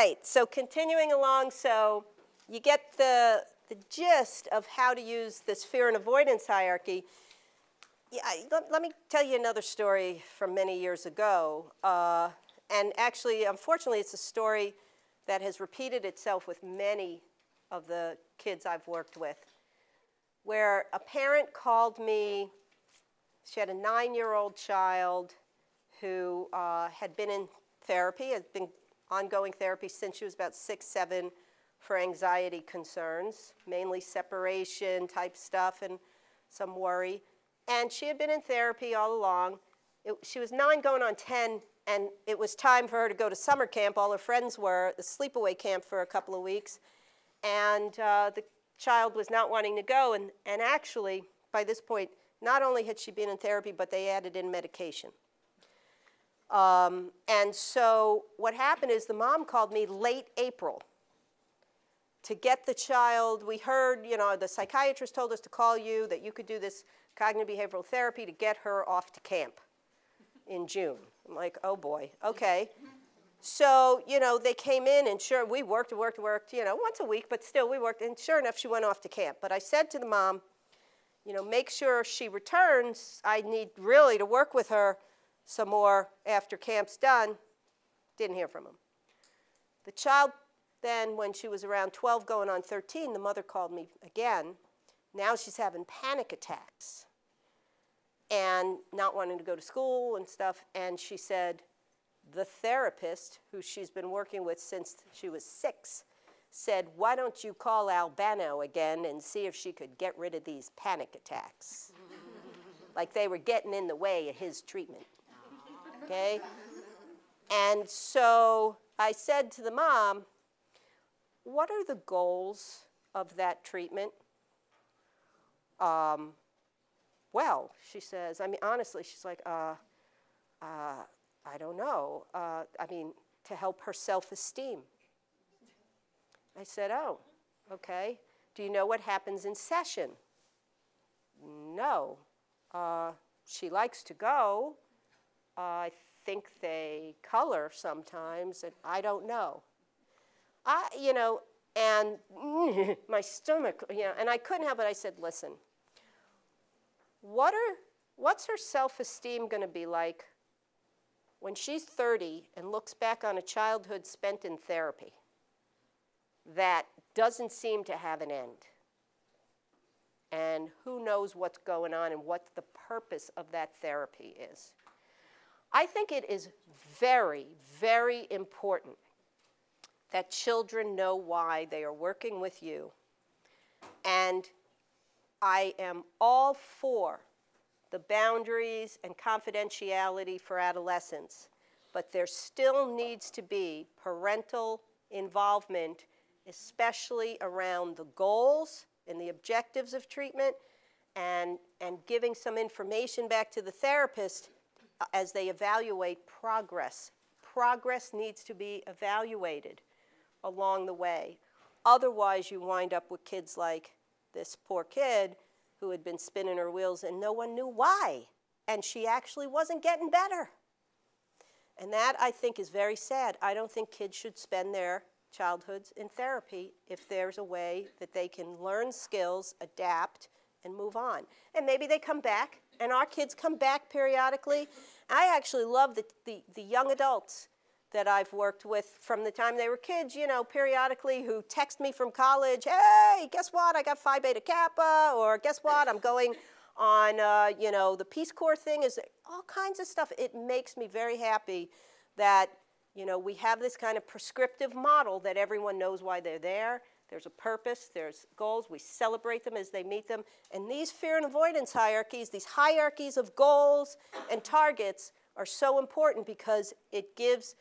Right, so continuing along, so you get the, the gist of how to use this fear and avoidance hierarchy. Yeah, let, let me tell you another story from many years ago. Uh, and actually, unfortunately, it's a story that has repeated itself with many of the kids I've worked with, where a parent called me. She had a nine year old child who uh, had been in therapy, had been ongoing therapy since she was about six, seven for anxiety concerns, mainly separation type stuff and some worry. And she had been in therapy all along. It, she was nine going on 10, and it was time for her to go to summer camp. All her friends were, the sleepaway camp for a couple of weeks. And uh, the child was not wanting to go. And, and actually, by this point, not only had she been in therapy, but they added in medication. Um, and so what happened is the mom called me late April to get the child. We heard, you know, the psychiatrist told us to call you that you could do this cognitive behavioral therapy to get her off to camp in June. I'm like, oh boy, okay. So, you know, they came in and sure, we worked, worked, worked, you know, once a week, but still we worked. And sure enough, she went off to camp. But I said to the mom, you know, make sure she returns. I need really to work with her some more after camp's done. Didn't hear from him. The child then, when she was around 12 going on 13, the mother called me again. Now she's having panic attacks and not wanting to go to school and stuff. And she said, the therapist, who she's been working with since she was six, said, Why don't you call Albano again and see if she could get rid of these panic attacks? like they were getting in the way of his treatment okay? And so I said to the mom, what are the goals of that treatment? Um, well, she says, I mean, honestly, she's like, uh, uh, I don't know. Uh, I mean, to help her self esteem. I said, oh, okay. Do you know what happens in session? No. Uh, she likes to go, I think they color sometimes, and I don't know. I, you know, and my stomach, you know, and I couldn't help it. I said, listen, what are, what's her self-esteem going to be like when she's 30 and looks back on a childhood spent in therapy that doesn't seem to have an end? And who knows what's going on and what the purpose of that therapy is. I think it is very, very important that children know why they are working with you. And I am all for the boundaries and confidentiality for adolescents, but there still needs to be parental involvement, especially around the goals and the objectives of treatment and, and giving some information back to the therapist as they evaluate progress. Progress needs to be evaluated along the way. Otherwise, you wind up with kids like this poor kid who had been spinning her wheels and no one knew why. And she actually wasn't getting better. And that, I think, is very sad. I don't think kids should spend their childhoods in therapy if there's a way that they can learn skills, adapt, and move on. And maybe they come back and our kids come back periodically. I actually love the, the, the, young adults that I've worked with from the time they were kids, you know, periodically who text me from college, hey, guess what, I got Phi Beta Kappa, or guess what, I'm going on, uh, you know, the Peace Corps thing, is all kinds of stuff. It makes me very happy that, you know, we have this kind of prescriptive model that everyone knows why they're there there's a purpose, there's goals, we celebrate them as they meet them. And these fear and avoidance hierarchies, these hierarchies of goals and targets are so important because it gives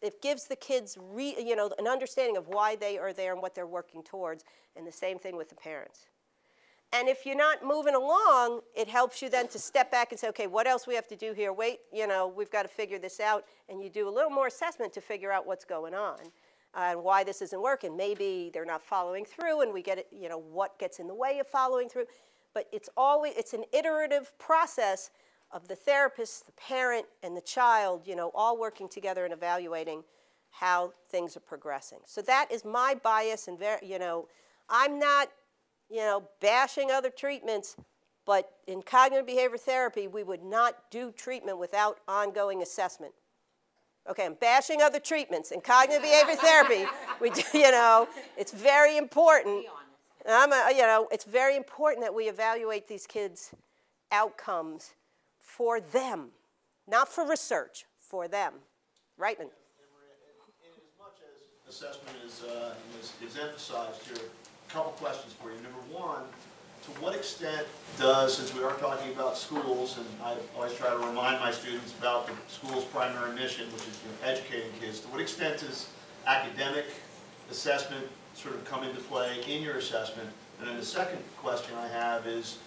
it gives the kids re, you know an understanding of why they are there and what they're working towards. And the same thing with the parents. And if you're not moving along it helps you then to step back and say okay what else we have to do here? Wait you know we've got to figure this out. And you do a little more assessment to figure out what's going on and why this isn't working. Maybe they're not following through and we get it, you know, what gets in the way of following through. But it's always, it's an iterative process of the therapist, the parent, and the child, you know, all working together and evaluating how things are progressing. So that is my bias, and very, you know, I'm not, you know, bashing other treatments, but in cognitive behavior therapy, we would not do treatment without ongoing assessment. Okay, I'm bashing other treatments. In cognitive behavior therapy, we do, you know, it's very important. I'm a, you know, it's very important that we evaluate these kids' outcomes for them, not for research, for them. Reitman. In as much as assessment is, uh, is, is emphasized here, a couple questions for you. Number one, to what extent does, since we are talking about schools, and I always try to remind my students about the school's primary mission, which is you know, educating kids, to what extent does academic assessment sort of come into play in your assessment? And then the second question I have is,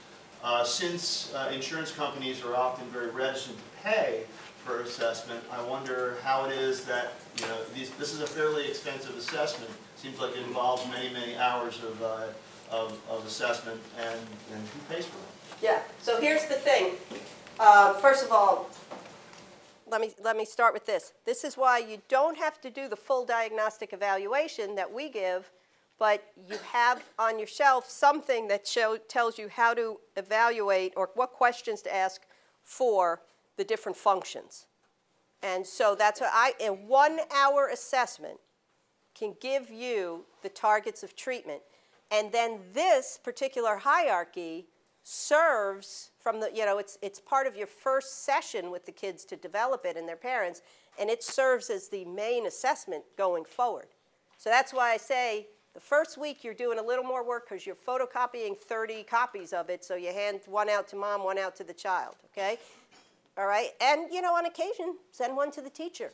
uh, since uh, insurance companies are often very reticent to pay for assessment, I wonder how it is that, you know, these, this is a fairly expensive assessment. Seems like it involves many, many hours of, uh, of, of assessment, and, and who pays for that? Yeah, so here's the thing. Uh, first of all, let me, let me start with this. This is why you don't have to do the full diagnostic evaluation that we give, but you have on your shelf something that show, tells you how to evaluate or what questions to ask for the different functions. And so that's what I, a one hour assessment can give you the targets of treatment. And then this particular hierarchy serves from the, you know, it's, it's part of your first session with the kids to develop it and their parents, and it serves as the main assessment going forward. So that's why I say the first week you're doing a little more work because you're photocopying 30 copies of it, so you hand one out to mom, one out to the child, okay? All right, and you know, on occasion, send one to the teacher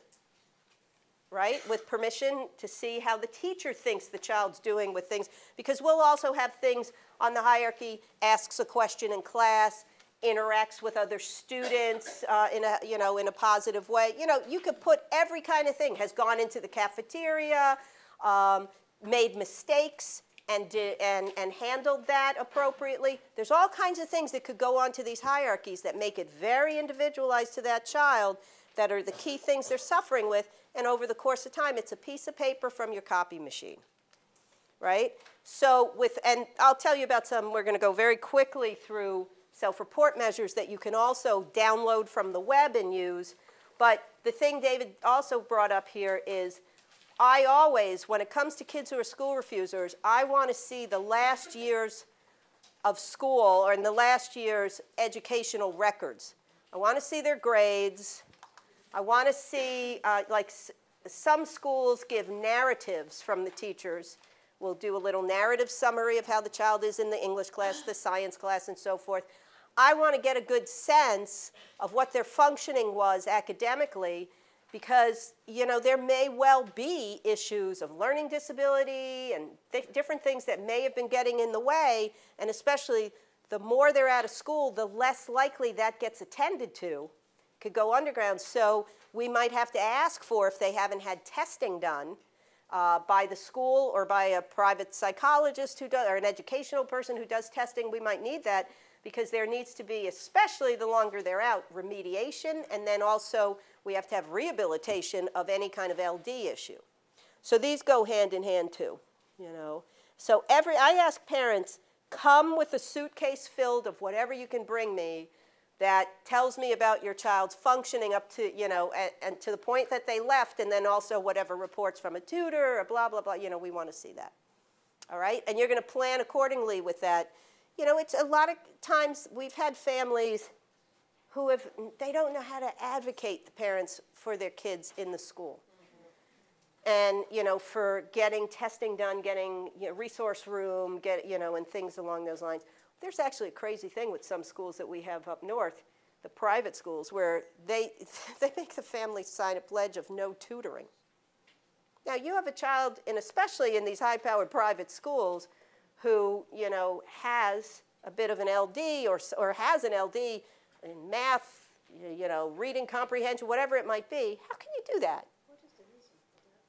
right, with permission to see how the teacher thinks the child's doing with things, because we'll also have things on the hierarchy, asks a question in class, interacts with other students uh, in a, you know, in a positive way. You know, you could put every kind of thing, has gone into the cafeteria, um, made mistakes, and, did, and, and handled that appropriately. There's all kinds of things that could go onto these hierarchies that make it very individualized to that child that are the key things they're suffering with and over the course of time, it's a piece of paper from your copy machine, right? So with, and I'll tell you about some, we're going to go very quickly through self-report measures that you can also download from the web and use. But the thing David also brought up here is I always, when it comes to kids who are school refusers, I want to see the last year's of school or in the last year's educational records. I want to see their grades. I want to see, uh, like some schools give narratives from the teachers. We'll do a little narrative summary of how the child is in the English class, the science class, and so forth. I want to get a good sense of what their functioning was academically because you know there may well be issues of learning disability and th different things that may have been getting in the way and especially the more they're out of school the less likely that gets attended to could go underground. So we might have to ask for, if they haven't had testing done uh, by the school or by a private psychologist who does, or an educational person who does testing, we might need that because there needs to be, especially the longer they're out, remediation, and then also we have to have rehabilitation of any kind of LD issue. So these go hand in hand too, you know. So every, I ask parents, come with a suitcase filled of whatever you can bring me that tells me about your child's functioning up to, you know, and, and, to the point that they left, and then also whatever reports from a tutor or blah, blah, blah, you know, we want to see that. All right? And you're going to plan accordingly with that. You know, it's a lot of times we've had families who have, they don't know how to advocate the parents for their kids in the school. And, you know, for getting testing done, getting you know, resource room, get, you know, and things along those lines. There's actually a crazy thing with some schools that we have up north, the private schools, where they, they make the family sign a pledge of no tutoring. Now, you have a child, and especially in these high-powered private schools, who, you know, has a bit of an LD or, or has an LD in math, you know, reading comprehension, whatever it might be. How can you do that?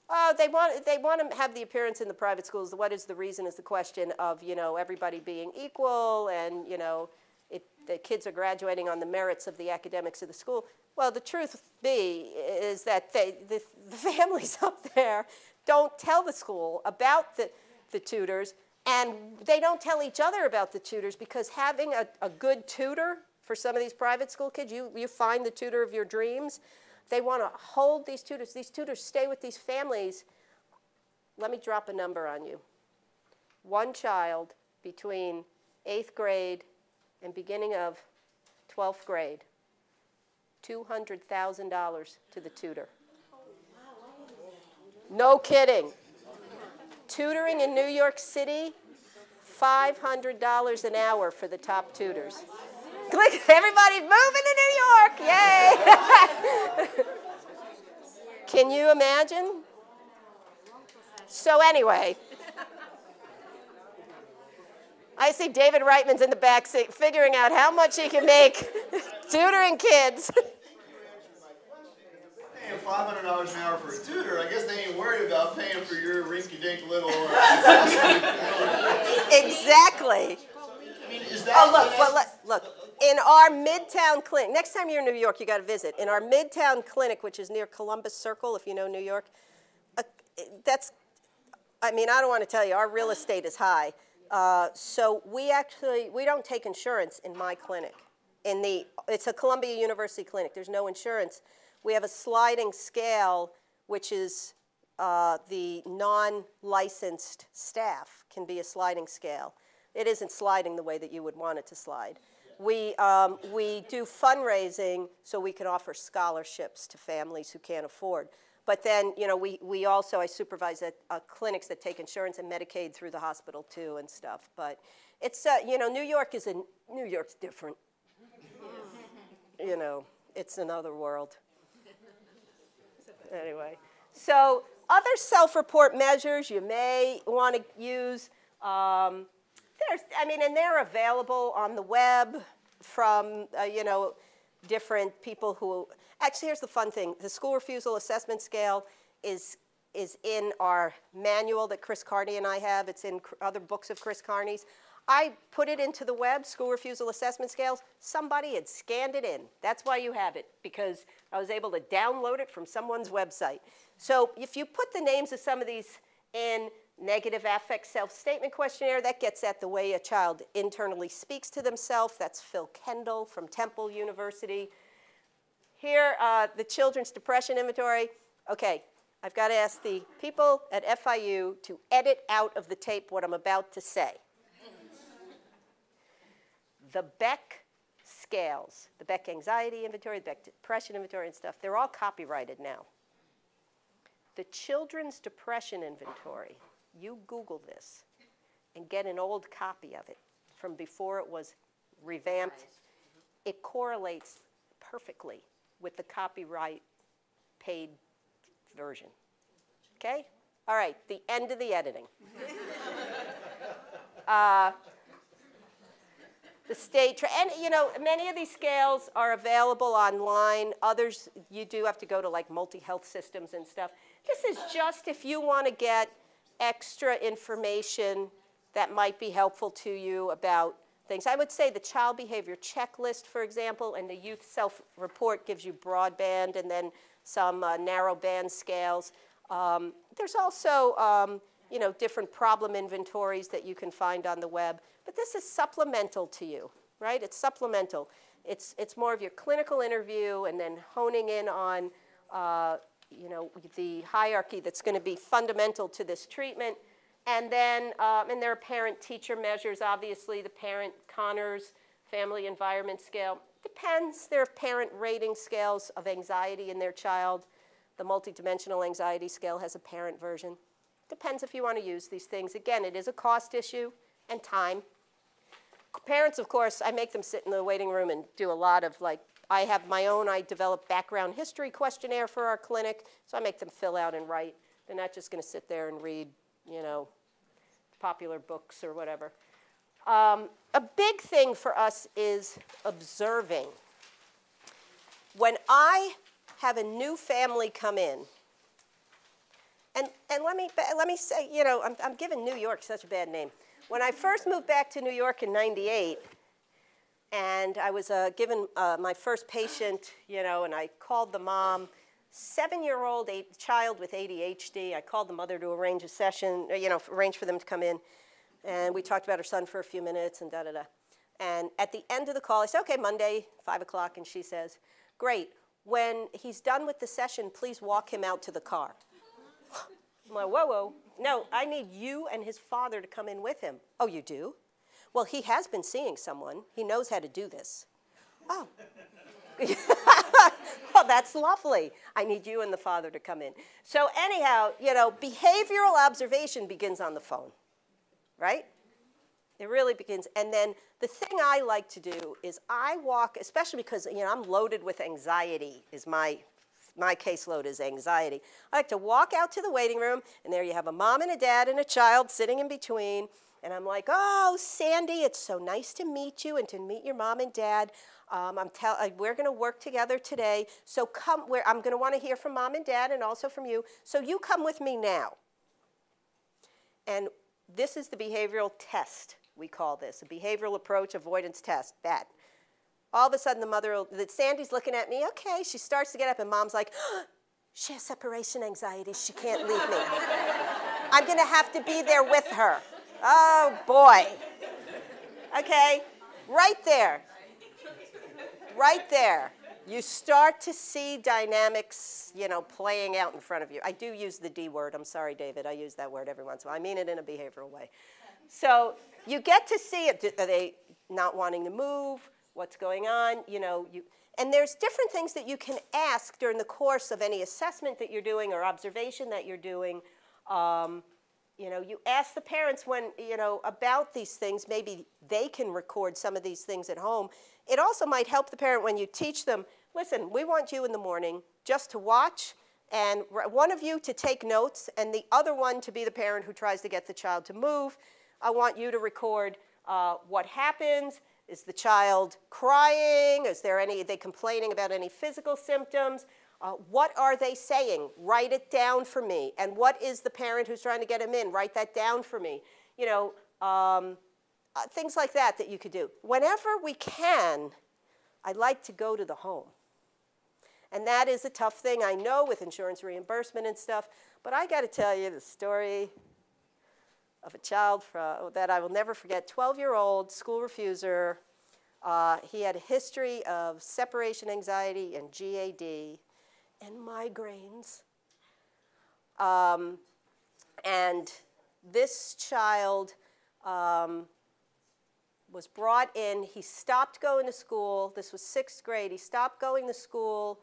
Uh, they want they want to have the appearance in the private schools. What is the reason? Is the question of you know everybody being equal and you know it the kids are graduating on the merits of the academics of the school. Well, the truth be is that they, the, the families up there don't tell the school about the, the tutors, and they don't tell each other about the tutors because having a, a good tutor for some of these private school kids, you, you find the tutor of your dreams. They want to hold these tutors. These tutors stay with these families. Let me drop a number on you. One child between eighth grade and beginning of 12th grade, $200,000 to the tutor. No kidding. Tutoring in New York City, $500 an hour for the top tutors. Click, everybody's moving to New York, yay! Can you imagine? So anyway, I see David Reitman's in the back seat figuring out how much he can make tutoring kids. Paying five hundred dollars an hour for a tutor, I guess they ain't worried about paying for your rinky-dink little. uh, exactly. I mean, is that? Oh, look, well, let, look. In our Midtown clinic, next time you're in New York, you got to visit. In our Midtown clinic, which is near Columbus Circle, if you know New York, uh, that's, I mean, I don't want to tell you, our real estate is high. Uh, so we actually, we don't take insurance in my clinic. In the, it's a Columbia University clinic. There's no insurance. We have a sliding scale, which is uh, the non-licensed staff can be a sliding scale. It isn't sliding the way that you would want it to slide. We, um, we do fundraising so we can offer scholarships to families who can't afford. But then, you know, we, we also, I supervise at uh, clinics that take insurance and Medicaid through the hospital too and stuff. But it's, uh, you know, New York is a, New York's different. you know, it's another world. Anyway, so other self-report measures you may want to use. Um, there's, I mean, and they're available on the web from, uh, you know, different people who, actually here's the fun thing. The school refusal assessment scale is, is in our manual that Chris Kearney and I have. It's in other books of Chris Kearney's. I put it into the web, school refusal assessment scales. Somebody had scanned it in. That's why you have it, because I was able to download it from someone's website. So if you put the names of some of these in negative affect self-statement questionnaire, that gets at the way a child internally speaks to themselves. That's Phil Kendall from Temple University. Here, uh, the Children's Depression Inventory. Okay, I've got to ask the people at FIU to edit out of the tape what I'm about to say the Beck scales, the Beck anxiety inventory, the Beck depression inventory and stuff, they're all copyrighted now. The children's depression inventory, you Google this and get an old copy of it from before it was revamped. It correlates perfectly with the copyright paid version. Okay? All right, the end of the editing. uh, the state, and you know, many of these scales are available online. Others, you do have to go to like multi-health systems and stuff. This is just if you want to get extra information that might be helpful to you about things. I would say the child behavior checklist, for example, and the youth self-report gives you broadband and then some uh, narrow band scales. Um, there's also um, you know, different problem inventories that you can find on the web. But this is supplemental to you, right? It's supplemental. It's, it's more of your clinical interview and then honing in on, uh, you know, the hierarchy that's going to be fundamental to this treatment. And then, um, and there are parent-teacher measures, obviously, the parent Conners family environment scale. Depends. There are parent rating scales of anxiety in their child. The multidimensional anxiety scale has a parent version. Depends if you want to use these things. Again, it is a cost issue and time. Parents, of course, I make them sit in the waiting room and do a lot of like, I have my own, I develop background history questionnaire for our clinic, so I make them fill out and write. They're not just going to sit there and read, you know, popular books or whatever. Um, a big thing for us is observing. When I have a new family come in, and, and let, me, let me say, you know, I'm, I'm giving New York such a bad name. When I first moved back to New York in 98, and I was uh, given uh, my first patient, you know, and I called the mom, seven-year-old child with ADHD. I called the mother to arrange a session, uh, you know, arrange for them to come in, and we talked about her son for a few minutes and da da da. And at the end of the call, I said, "Okay, Monday, five o'clock," and she says, "Great. When he's done with the session, please walk him out to the car." I'm like, "Whoa, whoa! No, I need you and his father to come in with him." Oh, you do? Well, he has been seeing someone. He knows how to do this. Oh. well, that's lovely. I need you and the father to come in. So, anyhow, you know, behavioral observation begins on the phone, right? It really begins. And then the thing I like to do is I walk, especially because, you know, I'm loaded with anxiety, is my my caseload is anxiety. I like to walk out to the waiting room, and there you have a mom and a dad and a child sitting in between, and I'm like, oh, Sandy, it's so nice to meet you and to meet your mom and dad. Um, I'm tell- uh, we're going to work together today. So come, I'm going to want to hear from mom and dad and also from you. So you come with me now. And this is the behavioral test, we call this, a behavioral approach avoidance test, that. All of a sudden, the mother, that Sandy's looking at me, okay, she starts to get up, and mom's like, oh, she has separation anxiety, she can't leave me. I'm gonna have to be there with her. Oh boy. Okay, right there. Right there. You start to see dynamics, you know, playing out in front of you. I do use the D word. I'm sorry, David. I use that word every once in a while. I mean it in a behavioral way. So you get to see it. Are they not wanting to move? What's going on? You know, you, and there's different things that you can ask during the course of any assessment that you're doing or observation that you're doing. Um, you know, you ask the parents when, you know, about these things, maybe they can record some of these things at home. It also might help the parent when you teach them, listen, we want you in the morning just to watch and one of you to take notes and the other one to be the parent who tries to get the child to move. I want you to record uh, what happens. Is the child crying? Is there any, are they complaining about any physical symptoms? Uh, what are they saying? Write it down for me. And what is the parent who's trying to get him in? Write that down for me. You know, um, uh, things like that that you could do. Whenever we can, I like to go to the home. And that is a tough thing, I know, with insurance reimbursement and stuff. But I got to tell you the story of a child from, that I will never forget 12 year old school refuser. Uh, he had a history of separation anxiety and GAD and migraines. Um, and this child um, was brought in. He stopped going to school. This was sixth grade. He stopped going to school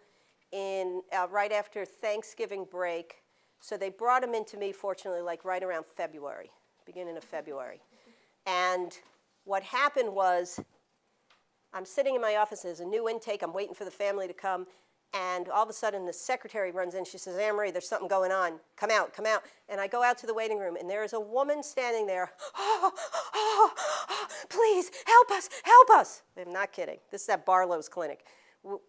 in uh, right after Thanksgiving break. So they brought him into me, fortunately, like right around February, beginning of February. And what happened was, I'm sitting in my office. There's a new intake. I'm waiting for the family to come. And all of a sudden, the secretary runs in. She says, Anne Marie, there's something going on. Come out, come out. And I go out to the waiting room, and there is a woman standing there. Oh, oh, oh, please, help us, help us. I'm not kidding. This is at Barlow's clinic.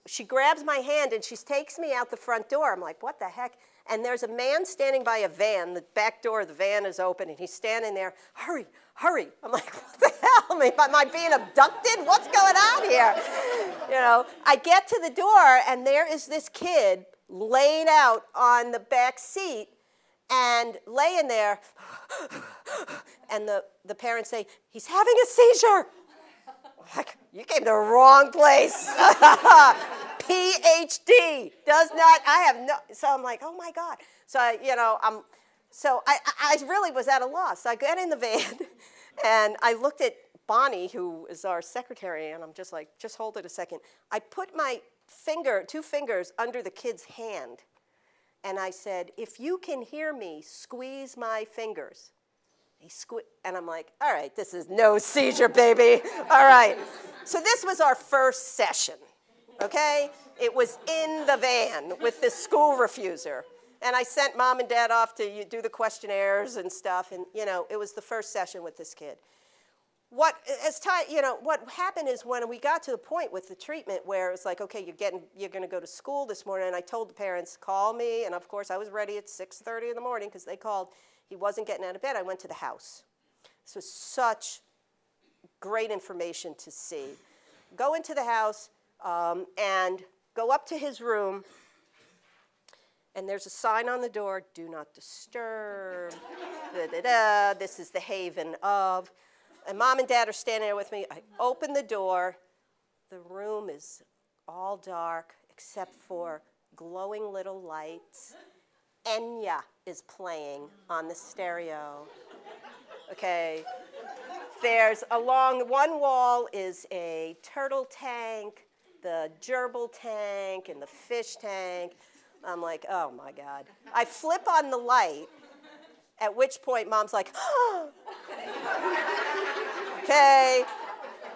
She grabs my hand and she takes me out the front door. I'm like, what the heck? And there's a man standing by a van. The back door of the van is open, and he's standing there. Hurry, hurry. I'm like, what the hell? Am I being abducted? What's going on here? You know, I get to the door, and there is this kid laying out on the back seat and laying there. And the, the parents say, he's having a seizure. Like, you came to the wrong place. PhD does not, I have no, so I'm like, oh my God. So, I, you know, I'm, so I, I really was at a loss. I got in the van and I looked at Bonnie, who is our secretary, and I'm just like, just hold it a second. I put my finger, two fingers under the kid's hand, and I said, if you can hear me, squeeze my fingers. He sque- and I'm like, all right, this is no seizure, baby. All right. So this was our first session, okay? It was in the van with this school refuser. And I sent mom and dad off to do the questionnaires and stuff, and you know, it was the first session with this kid. What as time, you know, what happened is when we got to the point with the treatment where it was like, okay, you're getting, you're going to go to school this morning, and I told the parents, call me, and of course I was ready at 6:30 in the morning because they called. He wasn't getting out of bed. I went to the house. This was such great information to see. go into the house um, and go up to his room, and there's a sign on the door do not disturb. da, da, da, this is the haven of. And mom and dad are standing there with me. I open the door. The room is all dark except for glowing little lights. Enya is playing on the stereo. Okay. There's along one wall is a turtle tank, the gerbil tank, and the fish tank. I'm like, oh my God. I flip on the light, at which point mom's like, okay.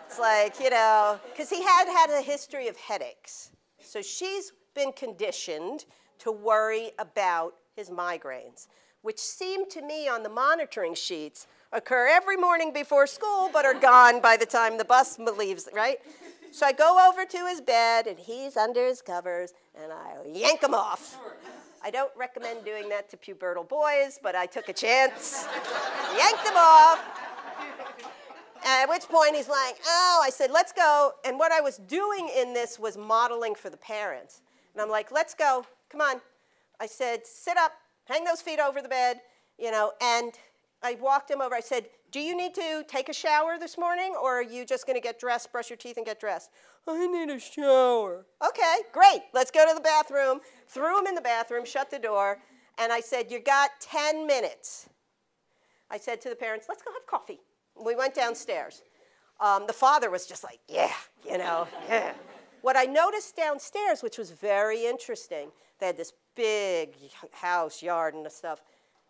It's like, you know, because he had had a history of headaches. So she's been conditioned to worry about his migraines, which seem to me on the monitoring sheets occur every morning before school but are gone by the time the bus leaves, right? So I go over to his bed and he's under his covers and I yank him off. I don't recommend doing that to pubertal boys, but I took a chance. Yanked him off. At which point he's like, oh, I said, let's go. And what I was doing in this was modeling for the parents. And I'm like, let's go, come on. I said, sit up, hang those feet over the bed, you know, and I walked him over. I said, do you need to take a shower this morning or are you just going to get dressed, brush your teeth, and get dressed? I need a shower. Okay, great. Let's go to the bathroom. Threw him in the bathroom, shut the door, and I said, You got 10 minutes. I said to the parents, Let's go have coffee. We went downstairs. Um, the father was just like, Yeah, you know, yeah. What I noticed downstairs, which was very interesting, they had this big house, yard, and stuff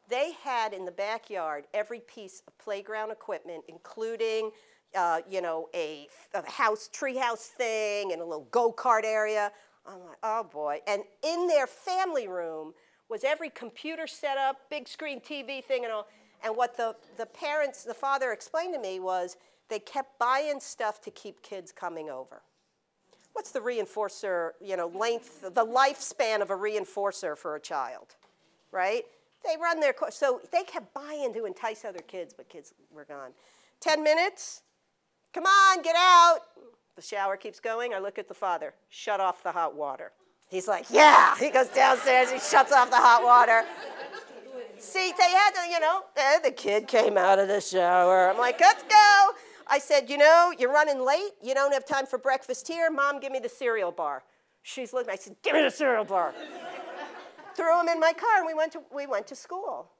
they had in the backyard every piece of playground equipment, including, uh, you know, a, a house, treehouse thing and a little go-kart area. I'm like, oh boy. And in their family room was every computer set up, big screen TV thing and all. And what the, the parents, the father explained to me was they kept buying stuff to keep kids coming over. What's the reinforcer, you know, length, the lifespan of a reinforcer for a child, right? They run their course. So they kept buying to entice other kids, but kids were gone. 10 minutes. Come on, get out. The shower keeps going. I look at the father. Shut off the hot water. He's like, yeah. He goes downstairs. He shuts off the hot water. See, they had to, you know, eh, the kid came out of the shower. I'm like, let's go. I said, you know, you're running late. You don't have time for breakfast here. Mom, give me the cereal bar. She's looking. I said, give me the cereal bar threw him in my car and we went to, we went to school.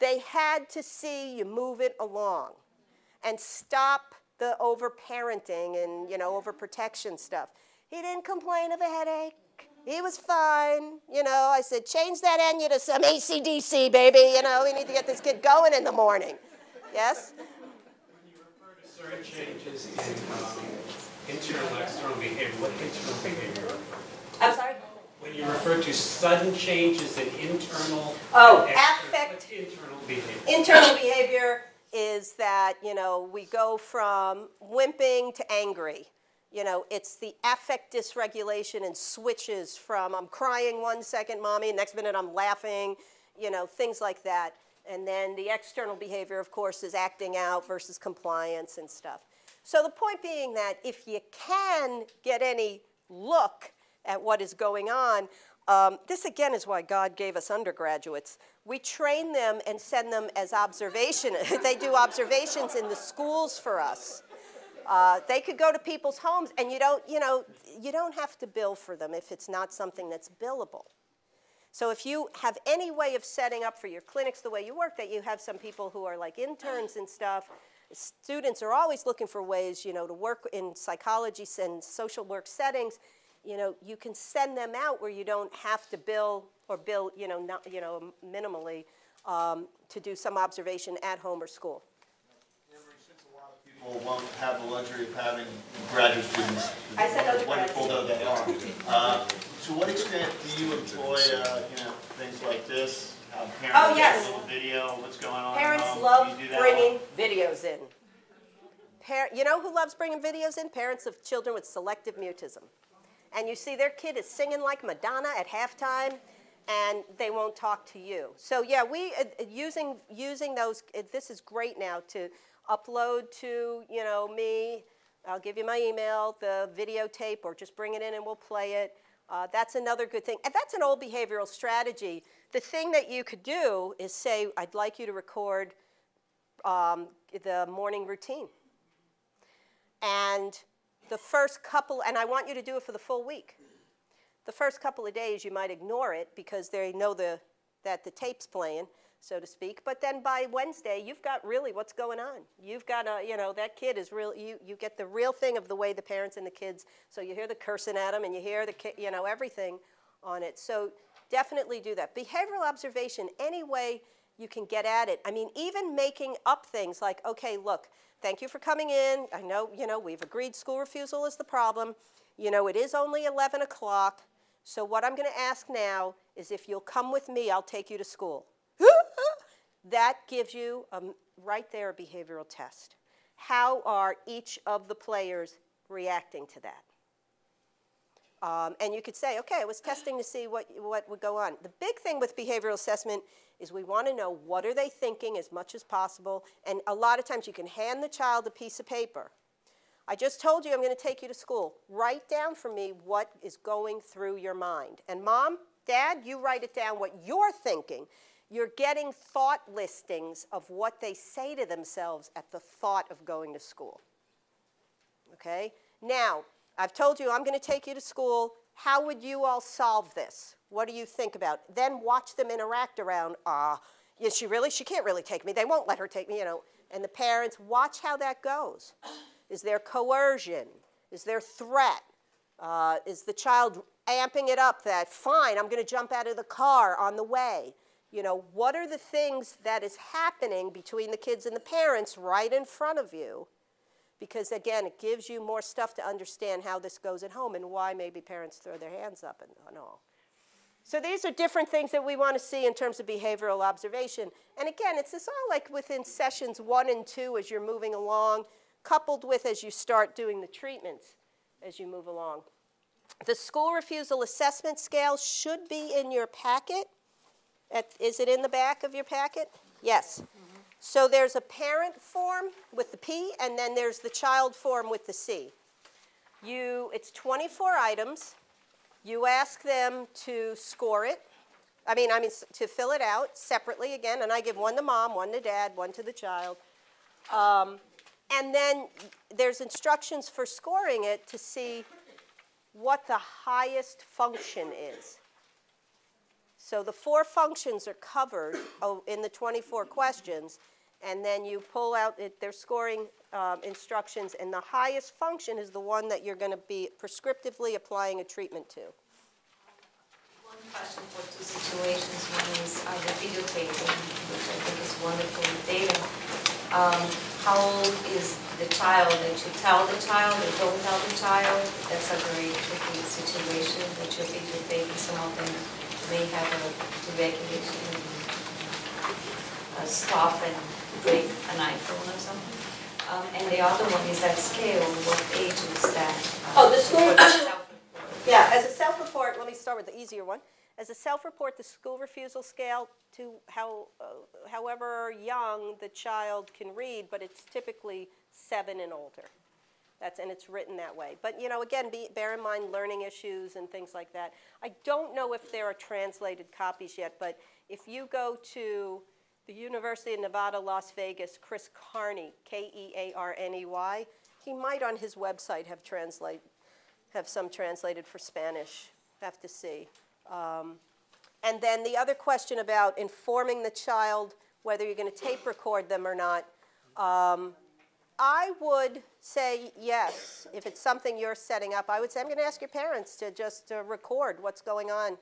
They had to see you move it along and stop the over-parenting and, you know, overprotection stuff. He didn't complain of a headache. He was fine. You know, I said, change that Enya to some ACDC, baby. You know, we need to get this kid going in the morning. Yes? When you refer to certain changes in um, internal and external behavior, what internal behavior? I'm sorry? When you refer to sudden changes in internal. Oh, affect- internal behavior? Internal behavior is that, you know, we go from wimping to angry. You know, it's the affect dysregulation and switches from I'm crying one second, mommy, next minute I'm laughing, you know, things like that. And then the external behavior, of course, is acting out versus compliance and stuff. So the point being that if you can get any look at what is going on. Um, this again is why God gave us undergraduates. We train them and send them as observation. they do observations in the schools for us. Uh, they could go to people's homes, and you don't, you know, you don't have to bill for them if it's not something that's billable. So if you have any way of setting up for your clinics the way you work, that you have some people who are like interns and stuff. Students are always looking for ways, you know, to work in psychology and social work settings you know, you can send them out where you don't have to bill or bill, you know, not, you know, minimally um, to do some observation at home or school. Emery, since a lot of people won't have the luxury of having graduate students, I said wonderful though they are, uh, to what extent do you employ, uh, you know, things like this? Oh, parents yes. get a little video, what's going on Parents love Do do that? bringing videos in. Par- you know who loves bringing videos in? Parents of children with selective mutism. And you see their kid is singing like Madonna at halftime, and they won't talk to you. So yeah, we uh, uh, using using those. Uh, this is great now to upload to you know me I'll give you my email, the videotape, or just bring it in and we'll play it. Uh, that's another good thing. And that's an old behavioral strategy. The thing that you could do is say, I'd like you to record um, the morning routine. And the first couple, and I want you to do it for the full week. The first couple of days, you might ignore it because they know the, that the tape's playing, so to speak. But then by Wednesday, you've got really what's going on. You've got a, you know, that kid is real, you, you get the real thing of the way the parents and the kids, so you hear the cursing at them and you hear the, you know, everything on it. So definitely do that. Behavioral observation, any way you can get at it. I mean, even making up things like, okay, look, thank you for coming in. I know, you know, we've agreed school refusal is the problem. You know, it is only 11 o'clock. So what I'm going to ask now is if you'll come with me, I'll take you to school. that gives you um, right there a behavioral test. How are each of the players reacting to that? Um, and you could say, okay, I was testing to see what, what would go on. The big thing with behavioral assessment is we want to know what are they thinking as much as possible. And a lot of times you can hand the child a piece of paper. I just told you I'm going to take you to school. Write down for me what is going through your mind. And mom, dad, you write it down what you're thinking. You're getting thought listings of what they say to themselves at the thought of going to school. Okay? Now, I've told you I'm going to take you to school. How would you all solve this? What do you think about? Then watch them interact around, ah, uh, is she really? She can't really take me. They won't let her take me, you know. And the parents, watch how that goes. Is there coercion? Is there threat? Uh, is the child amping it up that, fine, I'm going to jump out of the car on the way? You know, what are the things that is happening between the kids and the parents right in front of you? Because again, it gives you more stuff to understand how this goes at home and why maybe parents throw their hands up and, and all. So these are different things that we want to see in terms of behavioral observation. And again, it's this all like within sessions one and two as you're moving along, coupled with as you start doing the treatments as you move along. The school refusal assessment scale should be in your packet. At, is it in the back of your packet? Yes. So there's a parent form with the P, and then there's the child form with the C. You, it's 24 items. You ask them to score it. I mean, I mean to fill it out separately again, and I give one to mom, one to dad, one to the child. Um, and then there's instructions for scoring it to see what the highest function is. So the four functions are covered oh, in the 24 questions, and then you pull out it, their scoring um, instructions, and the highest function is the one that you're going to be prescriptively applying a treatment to. One question for two situations. One is uh, the videotaping, which I think is wonderful data. Um, how old is the child that you tell the child or don't tell the child? That's a very tricky situation that you're videotaping. Some of them may have a evacuation, a stop and break an iPhone or something. Um, and the other one is that scale, what age is that? Oh, the school- Yeah, as a self-report, let me start with the easier one. As a self-report, the school refusal scale to how, uh, however young the child can read, but it's typically seven and older. That's, and it's written that way. But you know, again, be, bear in mind learning issues and things like that. I don't know if there are translated copies yet, but if you go to the University of Nevada, Las Vegas, Chris Kearney, K-E-A-R-N-E-Y. He might on his website have translate, have some translated for Spanish. Have to see. Um, and then the other question about informing the child whether you're going to tape record them or not. Um, I would say yes. If it's something you're setting up, I would say I'm going to ask your parents to just uh, record what's going on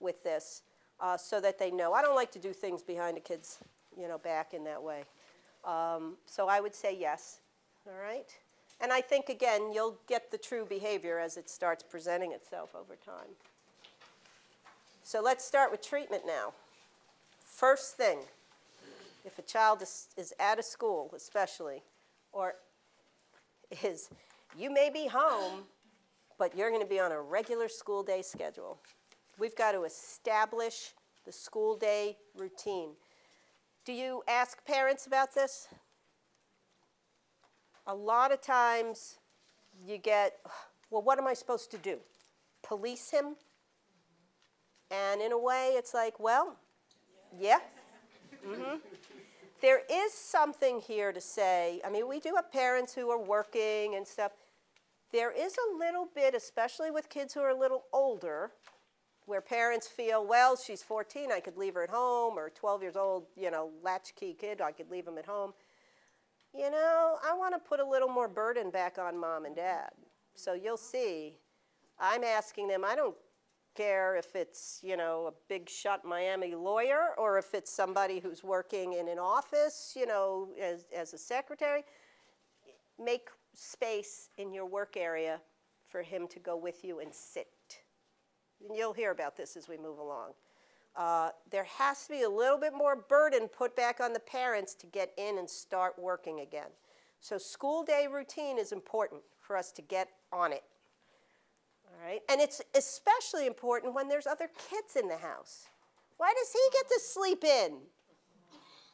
with this uh, so that they know. I don't like to do things behind a kid's you know, back in that way. Um, so I would say yes, all right? And I think, again, you'll get the true behavior as it starts presenting itself over time. So let's start with treatment now. First thing, if a child is, is at a school especially, or is, you may be home, but you're going to be on a regular school day schedule. We've got to establish the school day routine. Do you ask parents about this? A lot of times, you get, well, what am I supposed to do? Police him? And in a way, it's like, well, yeah. Mhm. There is something here to say, I mean, we do have parents who are working and stuff. There is a little bit, especially with kids who are a little older, where parents feel, well, she's 14, I could leave her at home, or 12 years old, you know, latchkey kid, I could leave him at home. You know, I want to put a little more burden back on mom and dad. So you'll see, I'm asking them, I don't care if it's, you know, a big shot Miami lawyer or if it's somebody who's working in an office, you know, as, as a secretary. Make space in your work area for him to go with you and sit. And you'll hear about this as we move along. Uh, there has to be a little bit more burden put back on the parents to get in and start working again. So school day routine is important for us to get on it. Right? And it's especially important when there's other kids in the house. Why does he get to sleep in?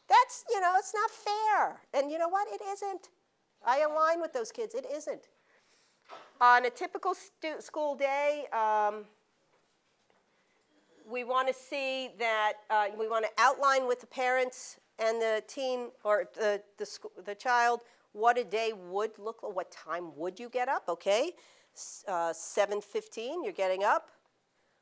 That's, you know, it's not fair. And you know what? It isn't. I align with those kids. It isn't. On a typical school day, um, we want to see that, uh, we want to outline with the parents and the teen or the, the, the child what a day would look like, what time would you get up, okay? Uh, 7.15, you're getting up.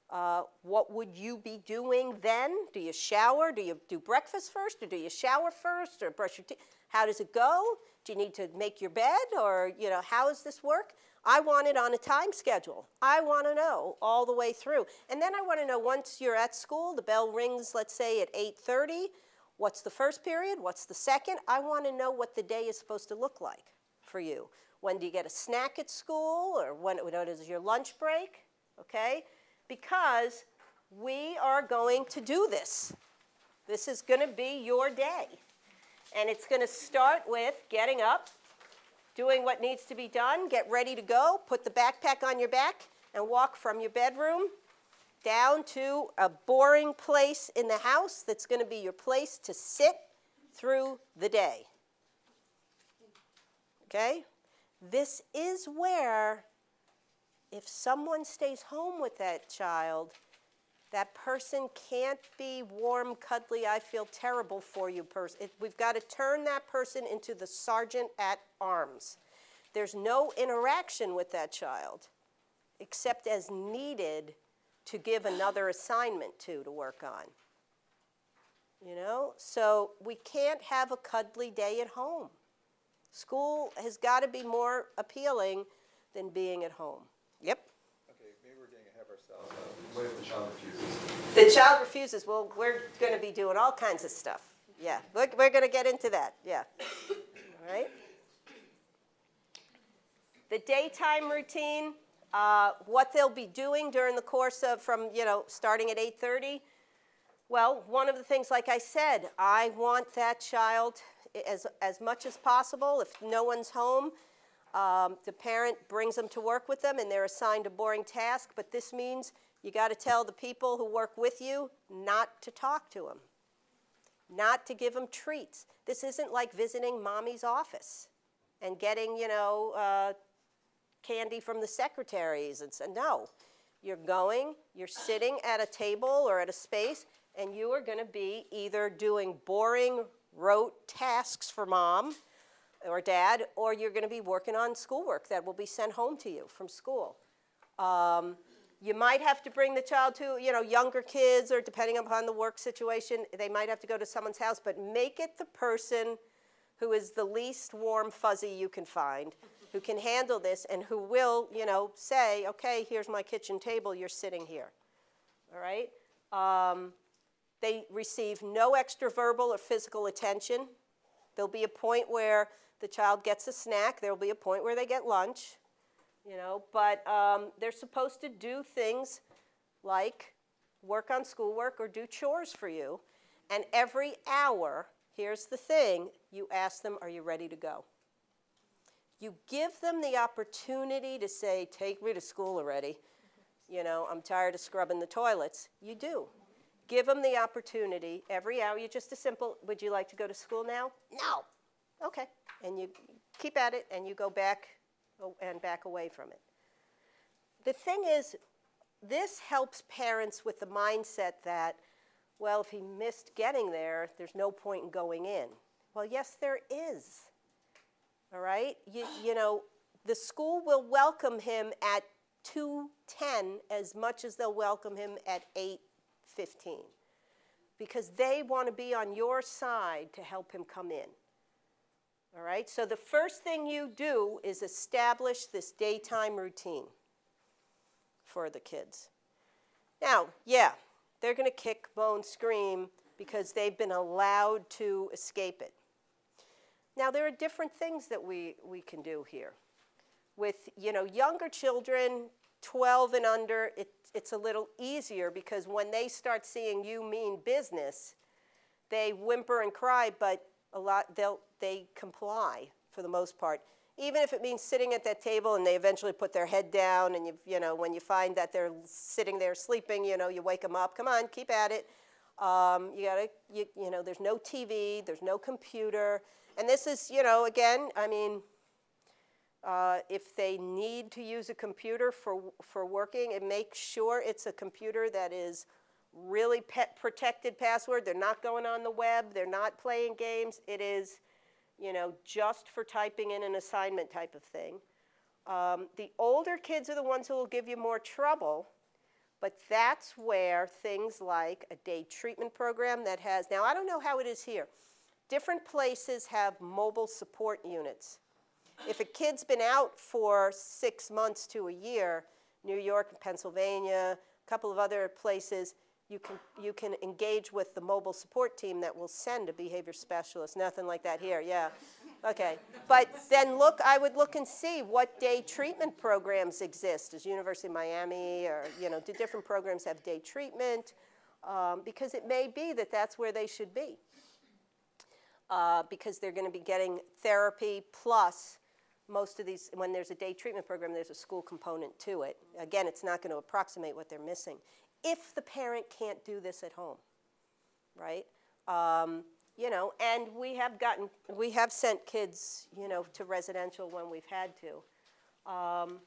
Uh, what would you be doing then? Do you shower? Do you do breakfast first, or do you shower first, or brush your teeth? How does it go? Do you need to make your bed, or you know, how does this work? I want it on a time schedule. I want to know all the way through, and then I want to know once you're at school, the bell rings, let's say at 8:30. What's the first period? What's the second? I want to know what the day is supposed to look like for you. When do you get a snack at school, or when what is your lunch break? Okay because we are going to do this. This is going to be your day. And it's going to start with getting up, doing what needs to be done, get ready to go, put the backpack on your back, and walk from your bedroom down to a boring place in the house that's going to be your place to sit through the day. Okay? This is where if someone stays home with that child, that person can't be warm, cuddly, I feel terrible for you person. We've got to turn that person into the sergeant at arms. There's no interaction with that child except as needed to give another assignment to to work on. You know? So we can't have a cuddly day at home. School has got to be more appealing than being at home. Yep. Okay, maybe we're getting ahead of ourselves. Uh, What if the child refuses? The child refuses, well, we're going to be doing all kinds of stuff. Yeah, we're, we're going to get into that, yeah. All right? The daytime routine, uh, what they'll be doing during the course of, from, you know, starting at 8.30. Well, one of the things, like I said, I want that child as, as much as possible. If no one's home, um, the parent brings them to work with them and they're assigned a boring task, but this means you got to tell the people who work with you not to talk to them, not to give them treats. This isn't like visiting mommy's office and getting, you know, uh, candy from the secretaries. And so, no, you're going, you're sitting at a table or at a space, and you are going to be either doing boring, rote tasks for mom or dad, or you're going to be working on schoolwork that will be sent home to you from school. Um, you might have to bring the child to, you know, younger kids, or depending upon the work situation, they might have to go to someone's house, but make it the person who is the least warm, fuzzy you can find, who can handle this, and who will, you know, say, okay, here's my kitchen table, you're sitting here. All right? Um, they receive no extra verbal or physical attention. There'll be a point where the child gets a snack. There'll be a point where they get lunch, you know, but um, they're supposed to do things like work on schoolwork or do chores for you. And every hour, here's the thing you ask them, Are you ready to go? You give them the opportunity to say, Take me to school already. You know, I'm tired of scrubbing the toilets. You do. Give them the opportunity every hour. You just a simple, Would you like to go to school now? No. Okay. And you keep at it and you go back oh, and back away from it. The thing is, this helps parents with the mindset that, well, if he missed getting there, there's no point in going in. Well, yes, there is. All right? You, you know, the school will welcome him at 2:10 as much as they'll welcome him at 8:15 because they want to be on your side to help him come in. All right? So the first thing you do is establish this daytime routine for the kids. Now, yeah, they're going to kick, moan, scream because they've been allowed to escape it. Now, there are different things that we, we can do here. With, you know, younger children, 12 and under, it, it's a little easier because when they start seeing you mean business, they whimper and cry, but a lot, they'll, they comply for the most part. Even if it means sitting at that table and they eventually put their head down and you, you know, when you find that they're sitting there sleeping, you know, you wake them up, come on, keep at it. Um, you gotta, you, you know, there's no TV, there's no computer. And this is, you know, again, I mean, uh, if they need to use a computer for, for working, and make sure it's a computer that is really pet protected password. They're not going on the web. They're not playing games. It is, you know, just for typing in an assignment type of thing. Um, the older kids are the ones who will give you more trouble, but that's where things like a day treatment program that has, now I don't know how it is here. Different places have mobile support units. If a kid's been out for six months to a year, New York and Pennsylvania, a couple of other places, you can, you can engage with the mobile support team that will send a behavior specialist. Nothing like that here, yeah. Okay. But then look, I would look and see what day treatment programs exist. Does University of Miami or, you know, do different programs have day treatment? Um, because it may be that that's where they should be. Uh, because they're going to be getting therapy plus most of these, when there's a day treatment program, there's a school component to it. Again, it's not going to approximate what they're missing. If the parent can't do this at home, right? Um, you know, and we have gotten, we have sent kids, you know, to residential when we've had to. Um,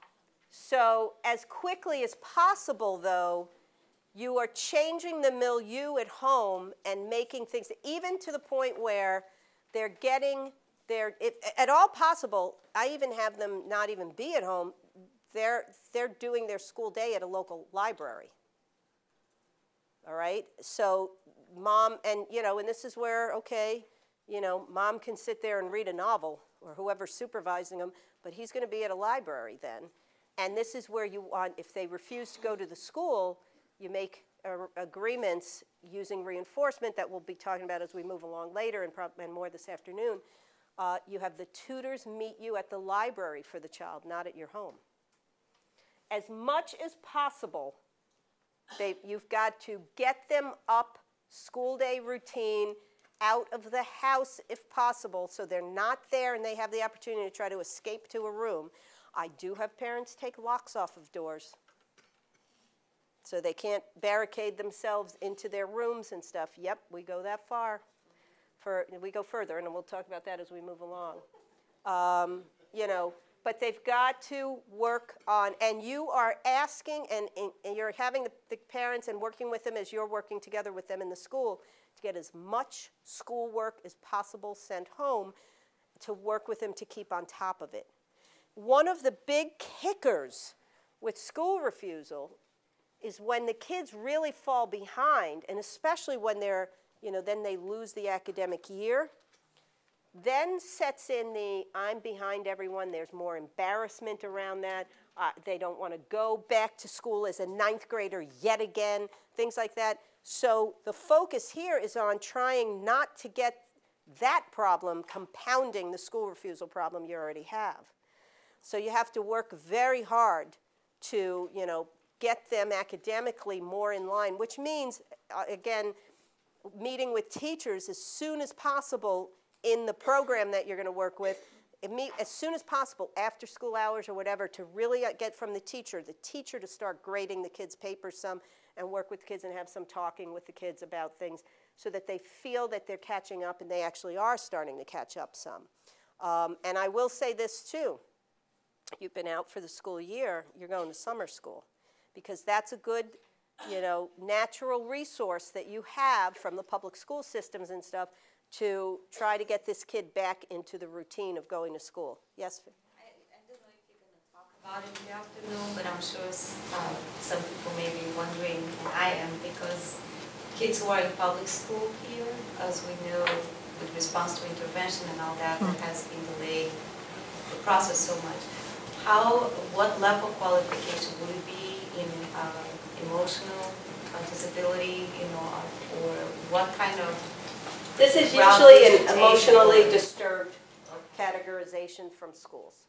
so as quickly as possible, though, you are changing the milieu at home and making things, even to the point where they're getting they're, if, at all possible, I even have them not even be at home. They're, they're doing their school day at a local library. All right? So, mom, and you know, and this is where, okay, you know, mom can sit there and read a novel or whoever's supervising them, but he's going to be at a library then. And this is where you want, if they refuse to go to the school, you make agreements using reinforcement that we'll be talking about as we move along later and, and more this afternoon uh, you have the tutors meet you at the library for the child, not at your home. As much as possible, they, you've got to get them up school day routine out of the house if possible so they're not there and they have the opportunity to try to escape to a room. I do have parents take locks off of doors so they can't barricade themselves into their rooms and stuff. Yep, we go that far for, we go further, and we'll talk about that as we move along. Um, you know, but they've got to work on, and you are asking, and, and you're having the, the, parents and working with them as you're working together with them in the school to get as much schoolwork as possible sent home to work with them to keep on top of it. One of the big kickers with school refusal is when the kids really fall behind, and especially when they're you know, then they lose the academic year. Then sets in the I'm behind everyone, there's more embarrassment around that. Uh, they don't want to go back to school as a ninth grader yet again, things like that. So the focus here is on trying not to get that problem compounding the school refusal problem you already have. So you have to work very hard to, you know, get them academically more in line, which means, uh, again, meeting with teachers as soon as possible in the program that you're going to work with, as soon as possible after school hours or whatever to really uh, get from the teacher, the teacher to start grading the kids' papers some and work with kids and have some talking with the kids about things so that they feel that they're catching up and they actually are starting to catch up some. Um, and I will say this too. you've been out for the school year, you're going to summer school. Because that's a good, you know, natural resource that you have from the public school systems and stuff to try to get this kid back into the routine of going to school. Yes? I, I don't know if you're gonna talk about it in the afternoon, but I'm sure s- uh, some people may be wondering, and I am, because kids who are in public school here, as we know, with response to intervention and all that, that has been delayed the process so much. How, what level of qualification would it be in uh, emotional disability, you know, or what kind of This is usually an emotionally disturbed categorization from schools.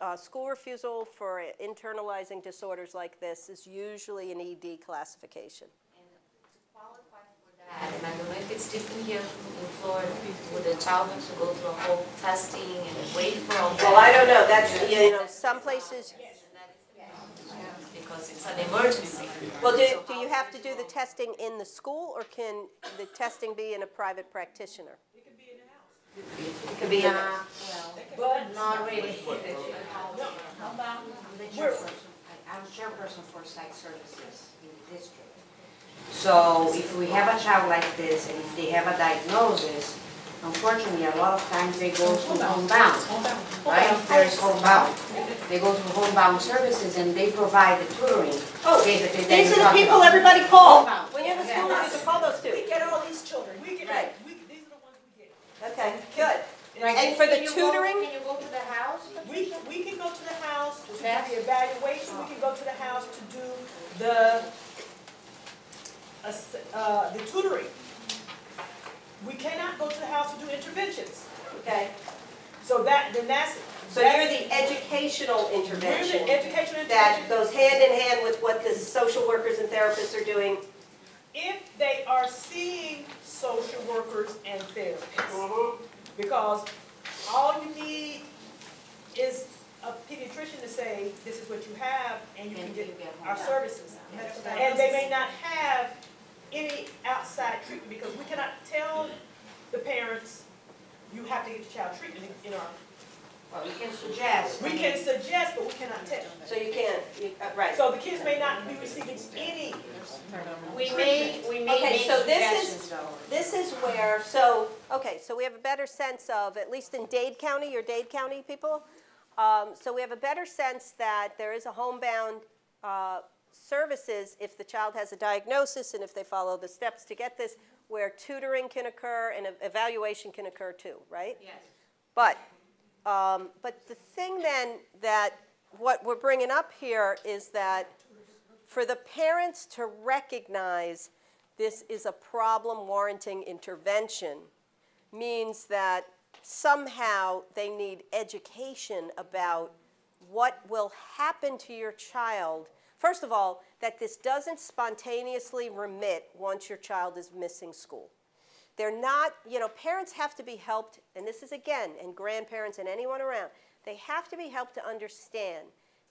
Uh, School refusal for internalizing disorders like this is usually an ED classification. And to qualify for that, and I don't know if it's different here in Florida, would a child have to go through a whole testing and wait for all that? Well, I don't know, that's, you know, some places, Because it's an emergency. well, do, So do you have to do the testing in the school, or can the testing be in a private practitioner? It could be in the house. But Not really. how about, I'm the chairperson, I- I'm chairperson for psych services in the district. So if we have a child like this and if they have a diagnosis, unfortunately, a lot of times they go to homebound, right? There is homebound. They go to homebound services and they provide the tutoring. Oh, basically, that These are the people about. everybody calls. Homebound. When you have a school, Yeah. you have to call those two. we get all these children, we get, Right. we, these are the ones we get. Okay, good. Right, And for the can you go- tutoring? Can you go to the house? We, we can go to the house to do the evaluation, we can go to the house to do the, ass- uh, the tutoring. We cannot go to the house to do interventions, Okay, so that, then that's. so you're the educational intervention. the educational that goes hand in hand with what the social workers and therapists are doing. If they are seeing social workers and therapists. Mm-hmm. Because all you need is a pediatrician to say, this is what you have, and you can And get you get our services. Medical And they may not have any outside treatment, because we cannot tell the parents, you have to get your child treatment in in our, Well, we can suggest. We can suggest, but we cannot tell. So you can't, you, uh, right. So the kids may not be receiving any, We may, we may Okay, make so this is- suggestions though. This is where, so, okay, so we have a better sense of, at least in Dade County, you're Dade County people. Um, so we have a better sense that there is a homebound, uh, services if the child has a diagnosis and if they follow the steps to get this, where tutoring can occur and evaluation can occur too, right? Yes. But, um, but the thing then that, what we're bringing up here is that for the parents to recognize this is a problem warranting intervention means that somehow they need education about what will happen to your child. First of all, that this doesn't spontaneously remit once your child is missing school. They're not, you know, parents have to be helped, and this is again, and grandparents and anyone around, they have to be helped to understand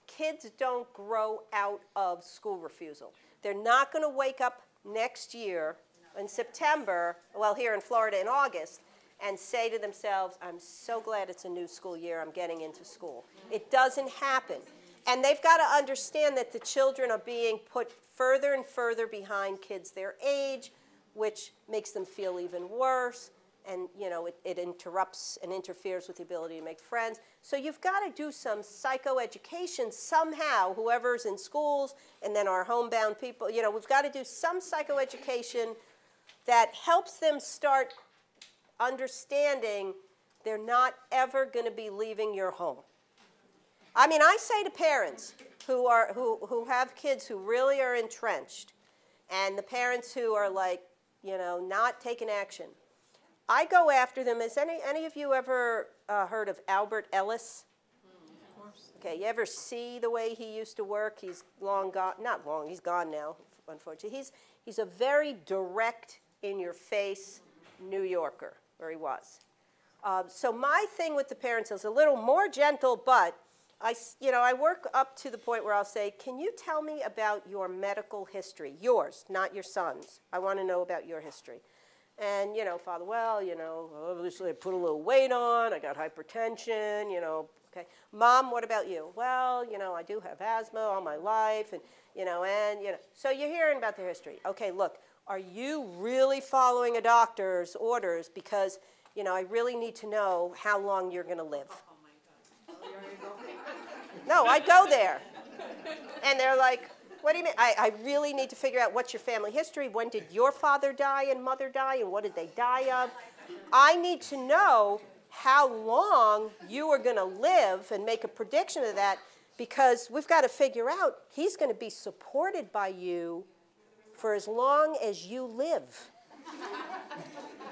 kids don't grow out of school refusal. They're not going to wake up next year in September, well, here in Florida in August, and say to themselves, I'm so glad it's a new school year, I'm getting into school. It doesn't happen. And they've got to understand that the children are being put further and further behind kids their age, which makes them feel even worse. And, you know, it, it interrupts and interferes with the ability to make friends. So you've got to do some psychoeducation somehow, whoever's in schools, and then our homebound people, you know, we've got to do some psychoeducation that helps them start understanding they're not ever going to be leaving your home. I mean, I say to parents who are who, who have kids who really are entrenched, and the parents who are like, you know, not taking action. I go after them. Has any any of you ever uh, heard of Albert Ellis? Of course. Okay, you ever see the way he used to work? He's long gone, not long, he's gone now, unfortunately. He's, he's a very direct, in your face New Yorker, where he was. Um, so my thing with the parents is a little more gentle, but I, you know, I work up to the point where I'll say, can you tell me about your medical history? Yours, not your son's. I want to know about your history. And, you know, father, well, you know, obviously I put a little weight on, I got hypertension, you know, okay. Mom, what about you? Well, you know, I do have asthma all my life, and, you know, and, you know. So you're hearing about their history. Okay, look, are you really following a doctor's orders? Because, you know, I really need to know how long you're going to live. No, I go there. And they're like, what do you mean? I, I really need to figure out what's your family history. When did your father die and mother die, and what did they die of? I need to know how long you are going to live and make a prediction of that because we've got to figure out he's going to be supported by you for as long as you live.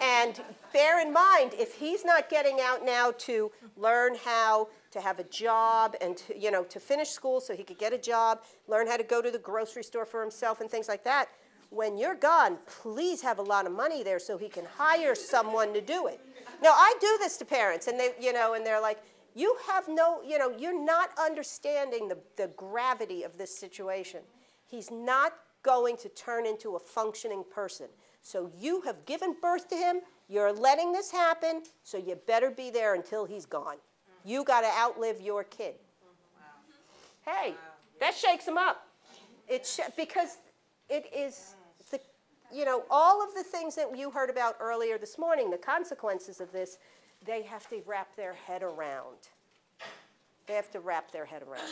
and bear in mind, if he's not getting out now to learn how to have a job and to, you know, to finish school so he could get a job, learn how to go to the grocery store for himself and things like that, when you're gone, please have a lot of money there so he can hire someone to do it. Now, I do this to parents, and they, you know, and they're like, you have no, you know, you're not understanding the, the gravity of this situation. He's not going to turn into a functioning person. So you have given birth to him, you're letting this happen, so you better be there until he's gone. You got to outlive your kid. Mm-hmm. Hey, that shakes them up. It sh- because it is the, you know, all of the things that you heard about earlier this morning, the consequences of this, they have to wrap their head around. They have to wrap their head around.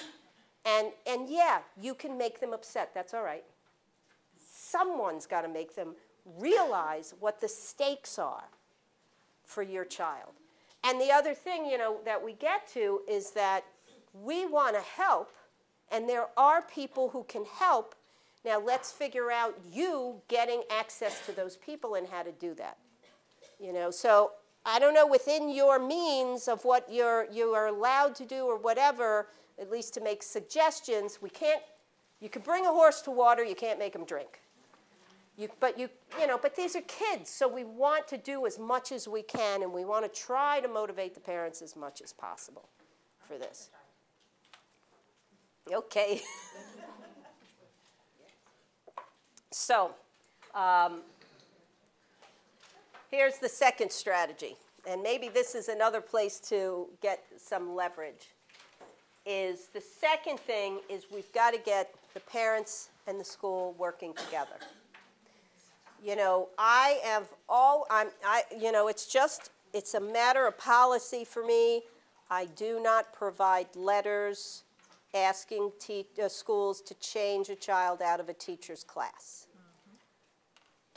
And, and yeah, you can make them upset. That's all right. Someone's got to make them realize what the stakes are for your child. And the other thing, you know, that we get to is that we want to help, and there are people who can help. Now let's figure out you getting access to those people and how to do that. You know, so I don't know within your means of what you're you are allowed to do or whatever, at least to make suggestions. We can't. You can bring a horse to water. You can't make him drink. You, but you, you know, but these are kids, so we want to do as much as we can, and we want to try to motivate the parents as much as possible for this. Okay. so, um, here's the second strategy, and maybe this is another place to get some leverage. Is the second thing is we've got to get the parents and the school working together you know, I have all, I'm, I, you know, it's just, it's a matter of policy for me. I do not provide letters asking uh, schools to change a child out of a teacher's class.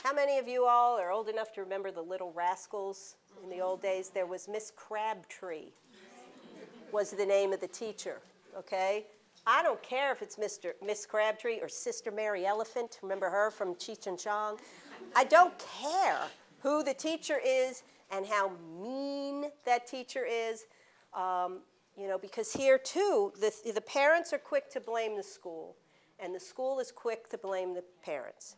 How many of you all are old enough to remember the Little Rascals in the old days? There was Miss Crabtree, was the name of the teacher, okay? I don't care if it's Mr. Miss Crabtree or Sister Mary Elephant. Remember her from Cheech and Chong? I don't care who the teacher is and how mean that teacher is, um, you know, because here too, the, the parents are quick to blame the school, and the school is quick to blame the parents.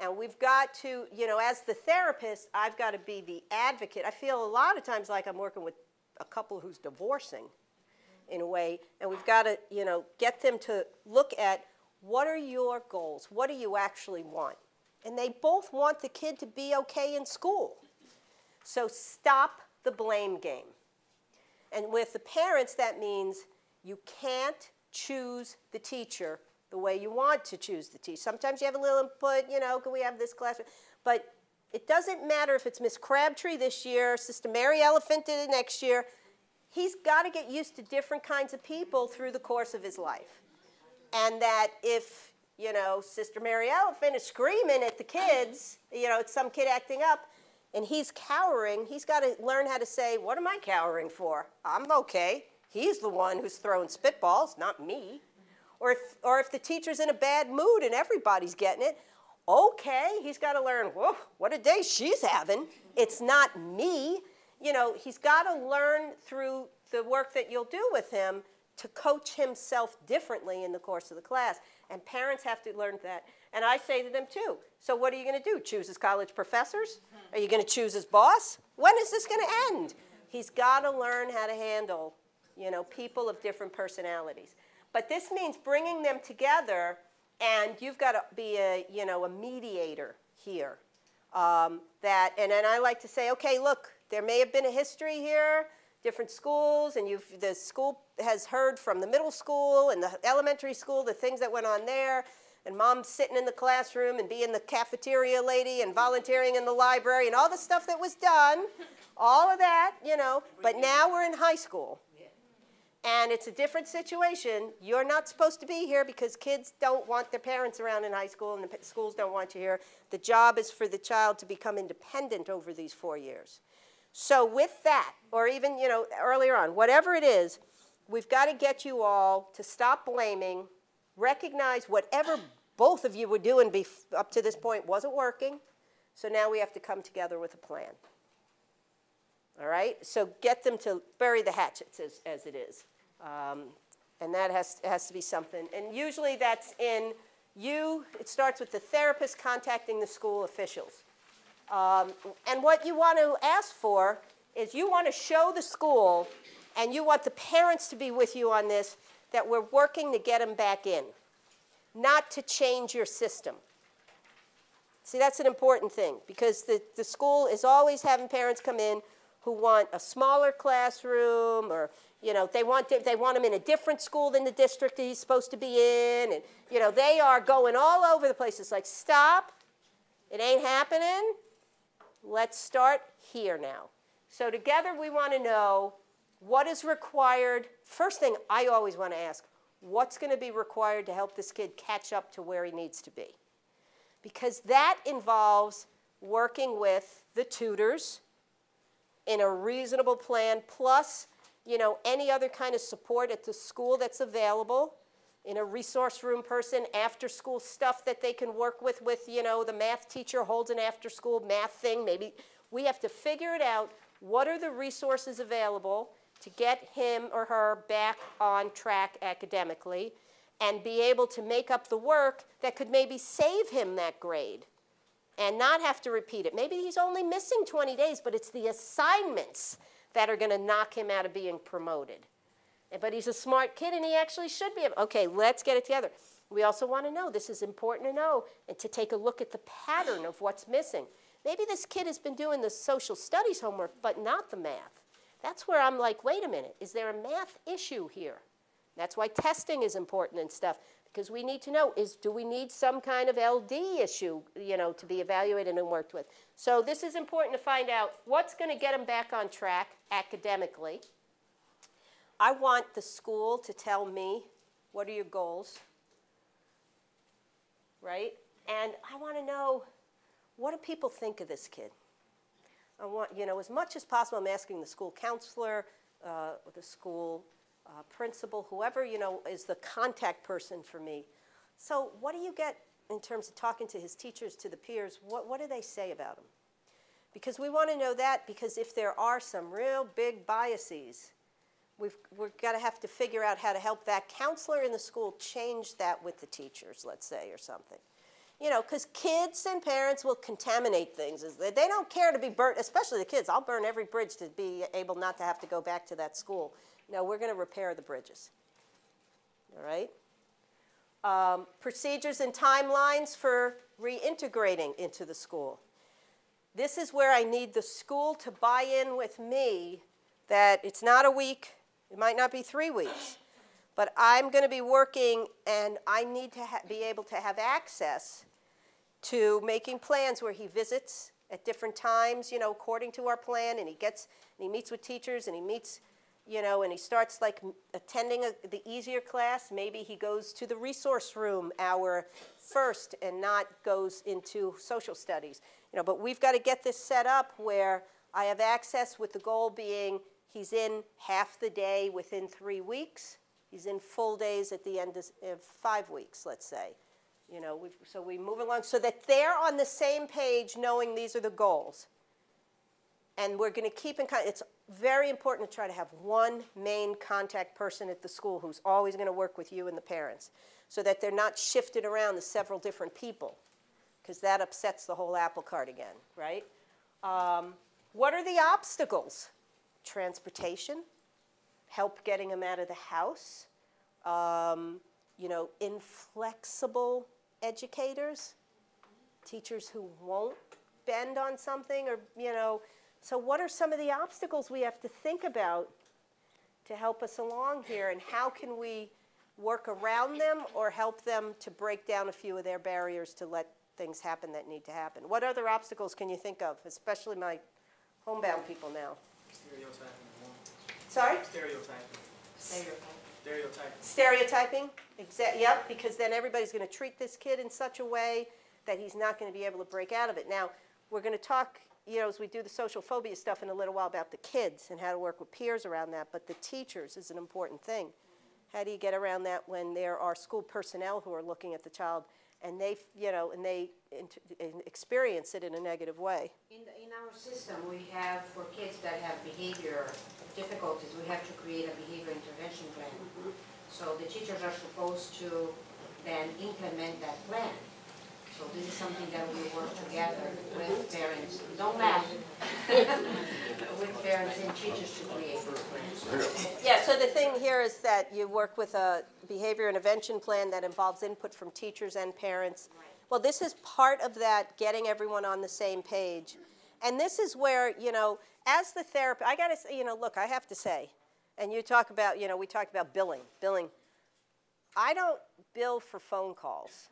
And we've got to, you know, as the therapist, I've got to be the advocate. I feel a lot of times like I'm working with a couple who's divorcing in a way, and we've got to, you know, get them to look at what are your goals? What do you actually want? And they both want the kid to be okay in school. So stop the blame game. And with the parents, that means you can't choose the teacher the way you want to choose the teacher. Sometimes you have a little input, you know, can we have this class? But it doesn't matter if it's Miss Crabtree this year, Sister Mary Elephant did it next year. He's got to get used to different kinds of people through the course of his life. And that if you know, Sister Mary Elephant is screaming at the kids, you know, it's some kid acting up, and he's cowering. He's got to learn how to say, What am I cowering for? I'm okay. He's the one who's throwing spitballs, not me. Or if, or if the teacher's in a bad mood and everybody's getting it, okay, he's got to learn, whoa, what a day she's having. It's not me. You know, he's got to learn through the work that you'll do with him to coach himself differently in the course of the class. And parents have to learn that. And I say to them too, so what are you going to do? Choose his college professors? Are you going to choose his boss? When is this going to end? He's got to learn how to handle, you know, people of different personalities. But this means bringing them together, and you've got to be a, you know, a mediator here. Um, that, and then I like to say, okay, look, there may have been a history here, different schools, and you've, the school has heard from the middle school and the elementary school, the things that went on there, and mom's sitting in the classroom and being the cafeteria lady and volunteering in the library and all the stuff that was done, all of that, you know, but now we're in high school. And it's a different situation. You're not supposed to be here because kids don't want their parents around in high school and the schools don't want you here. The job is for the child to become independent over these four years. So with that, or even, you know, earlier on, whatever it is, we've got to get you all to stop blaming, recognize whatever both of you were doing up to this point wasn't working. So now we have to come together with a plan. All right? So get them to bury the hatchets as, as it is. Um, and that has, has to be something. And usually that's in you, it starts with the therapist contacting the school officials. Um, and what you want to ask for is you want to show the school and you want the parents to be with you on this that we're working to get them back in, not to change your system. See, that's an important thing because the, the school is always having parents come in who want a smaller classroom or, you know, they want, they want him in a different school than the district he's supposed to be in. And, you know, they are going all over the place. It's like, stop. It ain't happening. Let's start here now. So together we want to know what is required. First thing I always want to ask, what's going to be required to help this kid catch up to where he needs to be? Because that involves working with the tutors in a reasonable plan, plus, you know, any other kind of support at the school that's available, in a resource room person, after school stuff that they can work with, with, you know, the math teacher holds an after school math thing, maybe. We have to figure it out. What are the resources available to get him or her back on track academically and be able to make up the work that could maybe save him that grade? and not have to repeat it. Maybe he's only missing 20 days, but it's the assignments that are going to knock him out of being promoted. But he's a smart kid and he actually should be. Okay, let's get it together. We also want to know, this is important to know, and to take a look at the pattern of what's missing. Maybe this kid has been doing the social studies homework, but not the math. That's where I'm like, wait a minute, is there a math issue here? That's why testing is important and stuff, because we need to know, is, do we need some kind of LD issue, you know, to be evaluated and worked with? So this is important to find out what's going to get them back on track academically. I want the school to tell me, what are your goals? Right? And I want to know, what do people think of this kid? I want, you know, as much as possible, I'm asking the school counselor, uh, the school uh, principal, whoever, you know, is the contact person for me. So what do you get in terms of talking to his teachers, to the peers? What, what do they say about him? Because we want to know that because if there are some real big biases, we've, we've got to have to figure out how to help that counselor in the school change that with the teachers, let's say, or something. You know, because kids and parents will contaminate things. They don't care to be burnt, especially the kids. I'll burn every bridge to be able not to have to go back to that school. No, we're going to repair the bridges. All right? Um, procedures and timelines for reintegrating into the school. This is where I need the school to buy in with me that it's not a week, it might not be three weeks, but I'm going to be working and I need to be able to have access to making plans where he visits at different times, you know, according to our plan, and he gets, and he meets with teachers, and he meets, you know, and he starts like attending a, the easier class. Maybe he goes to the resource room hour first and not goes into social studies, you know. But we've got to get this set up where I have access with the goal being he's in half the day within three weeks. He's in full days at the end of five weeks, let's say. You know, so we move along so that they're on the same page knowing these are the goals. And we're going to keep in contact. It's very important to try to have one main contact person at the school who's always going to work with you and the parents so that they're not shifted around to several different people because that upsets the whole apple cart again, right? Um, what are the obstacles? Transportation, help getting them out of the house, um, you know, inflexible educators, teachers who won't bend on something or, you know, so what are some of the obstacles we have to think about to help us along here and how can we work around them or help them to break down a few of their barriers to let things happen that need to happen? What other obstacles can you think of, especially my homebound people now? Stereotyping. Sorry? Stereotyping. Stereotyping. Stereotyping, exa- yep, because then everybody's going to treat this kid in such a way that he's not going to be able to break out of it. Now, we're going to talk, you know, as we do the social phobia stuff in a little while about the kids and how to work with peers around that, but the teachers is an important thing. How do you get around that when there are school personnel who are looking at the child and they, you know, and they experience it in a negative way? In, the, in our system, we have, for kids that have behavior difficulties, we have to create a behavior intervention plan. So the teachers are supposed to then implement that plan. So this is something that we work together with parents, don't laugh, with parents and teachers to create this. Yeah, so the thing here is that you work with a behavior intervention plan that involves input from teachers and parents. Well, this is part of that, getting everyone on the same page. And this is where, you know, as the therapist, I gotta say, you know, look, I have to say, and you talk about, you know, we talked about billing, billing. I don't bill for phone calls.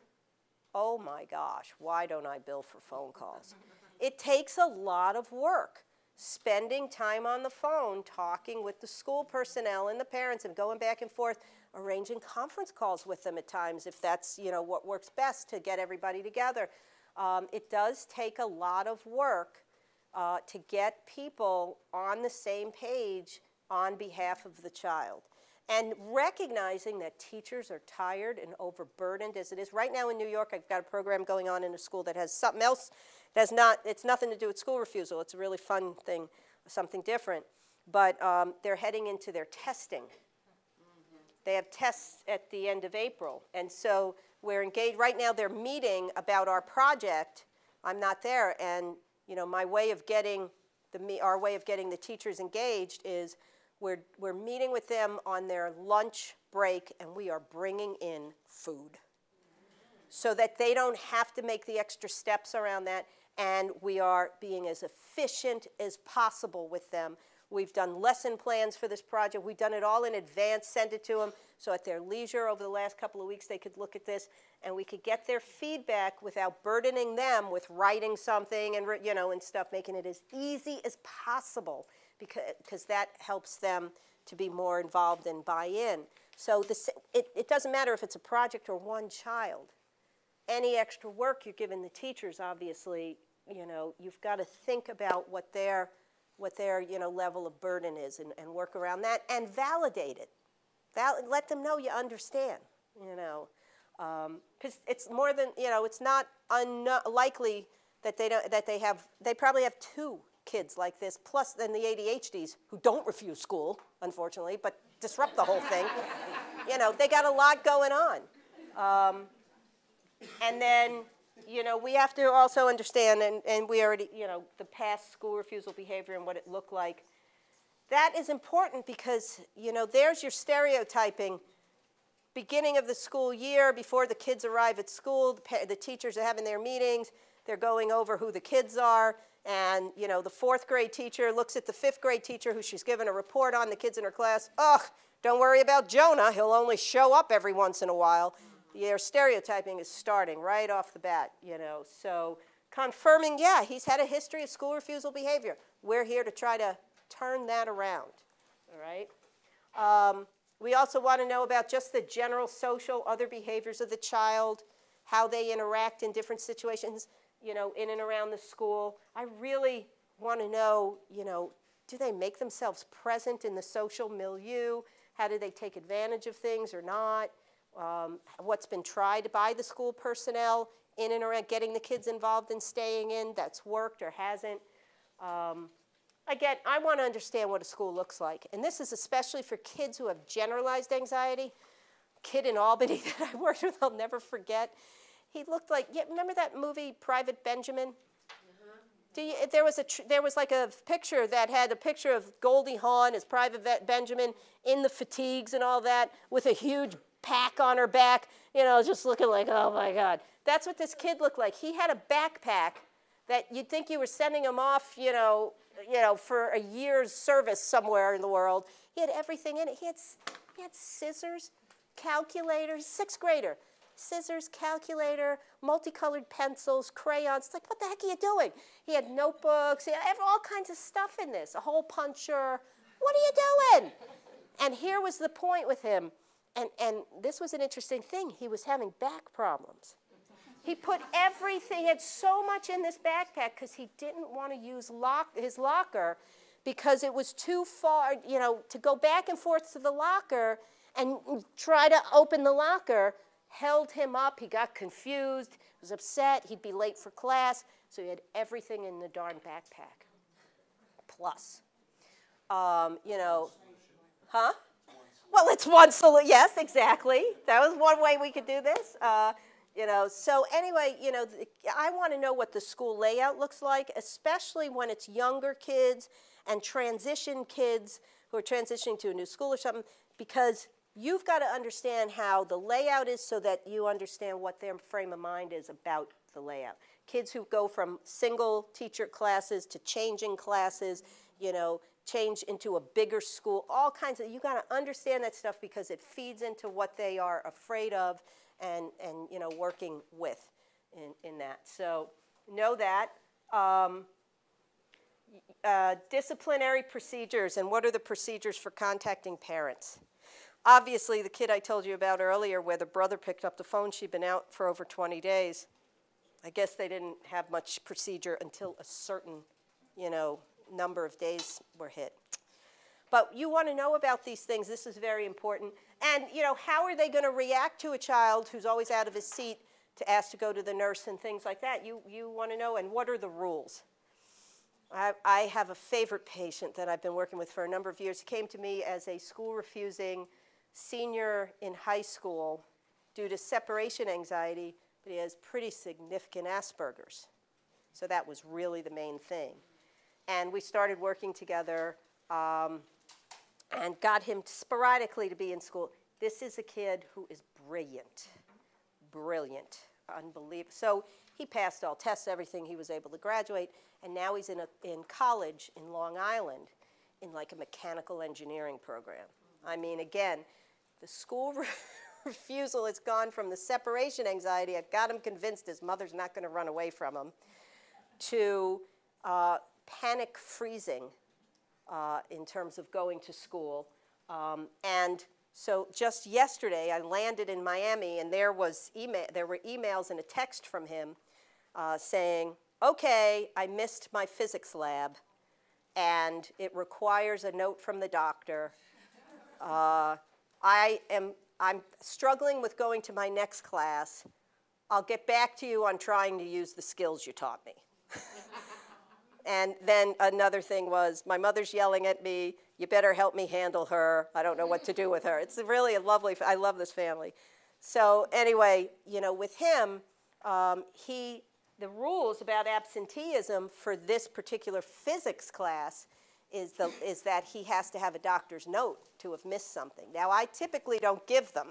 Oh my gosh, why don't I bill for phone calls? It takes a lot of work spending time on the phone, talking with the school personnel and the parents and going back and forth, arranging conference calls with them at times if that's, you know, what works best to get everybody together. Um, it does take a lot of work uh, to get people on the same page on behalf of the child. And recognizing that teachers are tired and overburdened as it is. Right now in New York, I've got a program going on in a school that has something else, that's not, it's nothing to do with school refusal. It's a really fun thing, something different. But um, they're heading into their testing. They have tests at the end of April. And so we're engaged, right now they're meeting about our project. I'm not there, and you know, my way of getting the, our way of getting the teachers engaged is we're, we're meeting with them on their lunch break and we are bringing in food so that they don't have to make the extra steps around that and we are being as efficient as possible with them. We've done lesson plans for this project. We've done it all in advance, sent it to them, so at their leisure over the last couple of weeks they could look at this and we could get their feedback without burdening them with writing something and, you know, and stuff, making it as easy as possible because, that helps them to be more involved and buy in. So it, it doesn't matter if it's a project or one child any extra work you're giving the teachers, obviously, you know, you've got to think about what their, what their, you know, level of burden is and, and work around that and validate it. Val- let them know you understand, you know. Um, because it's more than, you know, it's not unlikely that they, don't, that they have, they probably have two kids like this, plus then the ADHDs who don't refuse school, unfortunately, but disrupt the whole thing. you know, they got a lot going on. Um, and then, you know, we have to also understand, and, and we already, you know, the past school refusal behavior and what it looked like. That is important because, you know, there's your stereotyping. Beginning of the school year, before the kids arrive at school, the, the teachers are having their meetings, they're going over who the kids are, and, you know, the fourth grade teacher looks at the fifth grade teacher who she's given a report on, the kids in her class, ugh, don't worry about Jonah, he'll only show up every once in a while your stereotyping is starting right off the bat, you know. So confirming, yeah, he's had a history of school refusal behavior. We're here to try to turn that around, all right? Um, we also want to know about just the general social other behaviors of the child, how they interact in different situations, you know, in and around the school. I really want to know, you know, do they make themselves present in the social milieu? How do they take advantage of things or not? um, what's been tried by the school personnel in and around getting the kids involved in staying in that's worked or hasn't. Um, again, I want to understand what a school looks like. And this is especially for kids who have generalized anxiety. Kid in Albany that I worked with, I'll never forget. He looked like, yeah, remember that movie, Private Benjamin? Uh-huh. Do you, there was a there was like a picture that had a picture of Goldie Hawn as Private Benjamin in the fatigues and all that with a huge pack on her back, you know, just looking like, oh my God. That's what this kid looked like. He had a backpack that you'd think you were sending him off, you know, you know, for a year's service somewhere in the world. He had everything in it. He had, he had scissors, calculators, sixth grader, scissors, calculator, multicolored pencils, crayons. It's like, what the heck are you doing? He had notebooks, he had all kinds of stuff in this, a hole puncher. What are you doing? And here was the point with him, and, and this was an interesting thing. He was having back problems. He put everything, he had so much in this backpack because he didn't want to use lock, his locker because it was too far, you know, to go back and forth to the locker and try to open the locker held him up. He got confused, was upset, he'd be late for class, so he had everything in the darn backpack. Plus, um, you know, huh? Well, it's one solution. Yes, exactly. That was one way we could do this. Uh, you know, so anyway, you know, I want to know what the school layout looks like, especially when it's younger kids and transition kids who are transitioning to a new school or something, because you've got to understand how the layout is so that you understand what their frame of mind is about the layout. Kids who go from single teacher classes to changing classes, you know, change into a bigger school, all kinds of, you got to understand that stuff because it feeds into what they are afraid of and, and you know, working with in, in that. So know that. Um, uh, disciplinary procedures and what are the procedures for contacting parents? Obviously, the kid I told you about earlier, where the brother picked up the phone, she'd been out for over 20 days. I guess they didn't have much procedure until a certain, you know, number of days were hit. But you want to know about these things. This is very important. And, you know, how are they going to react to a child who's always out of his seat to ask to go to the nurse and things like that? You, you want to know, and what are the rules? I, I have a favorite patient that I've been working with for a number of years. He came to me as a school refusing senior in high school due to separation anxiety, but he has pretty significant Asperger's. So that was really the main thing. And we started working together um, and got him sporadically to be in school. This is a kid who is brilliant, brilliant, unbelievable. So he passed all tests, everything. He was able to graduate, and now he's in, a, in college in Long Island in like a mechanical engineering program. I mean, again, the school refusal has gone from the separation anxiety, I've got him convinced his mother's not going to run away from him, to uh, panic freezing uh, in terms of going to school. Um, and so just yesterday, I landed in Miami, and there was email, there were emails and a text from him uh, saying, "Okay, I missed my physics lab, and it requires a note from the doctor. Uh, I am I'm struggling with going to my next class. I'll get back to you on trying to use the skills you taught me." And then another thing was, my mother's yelling at me, you better help me handle her. I don't know what to do with her. It's really a lovely, I love this family. So anyway, you know, with him, um, he, the rules about absenteeism for this particular physics class is, the, is that he has to have a doctor's note to have missed something. Now, I typically don't give them.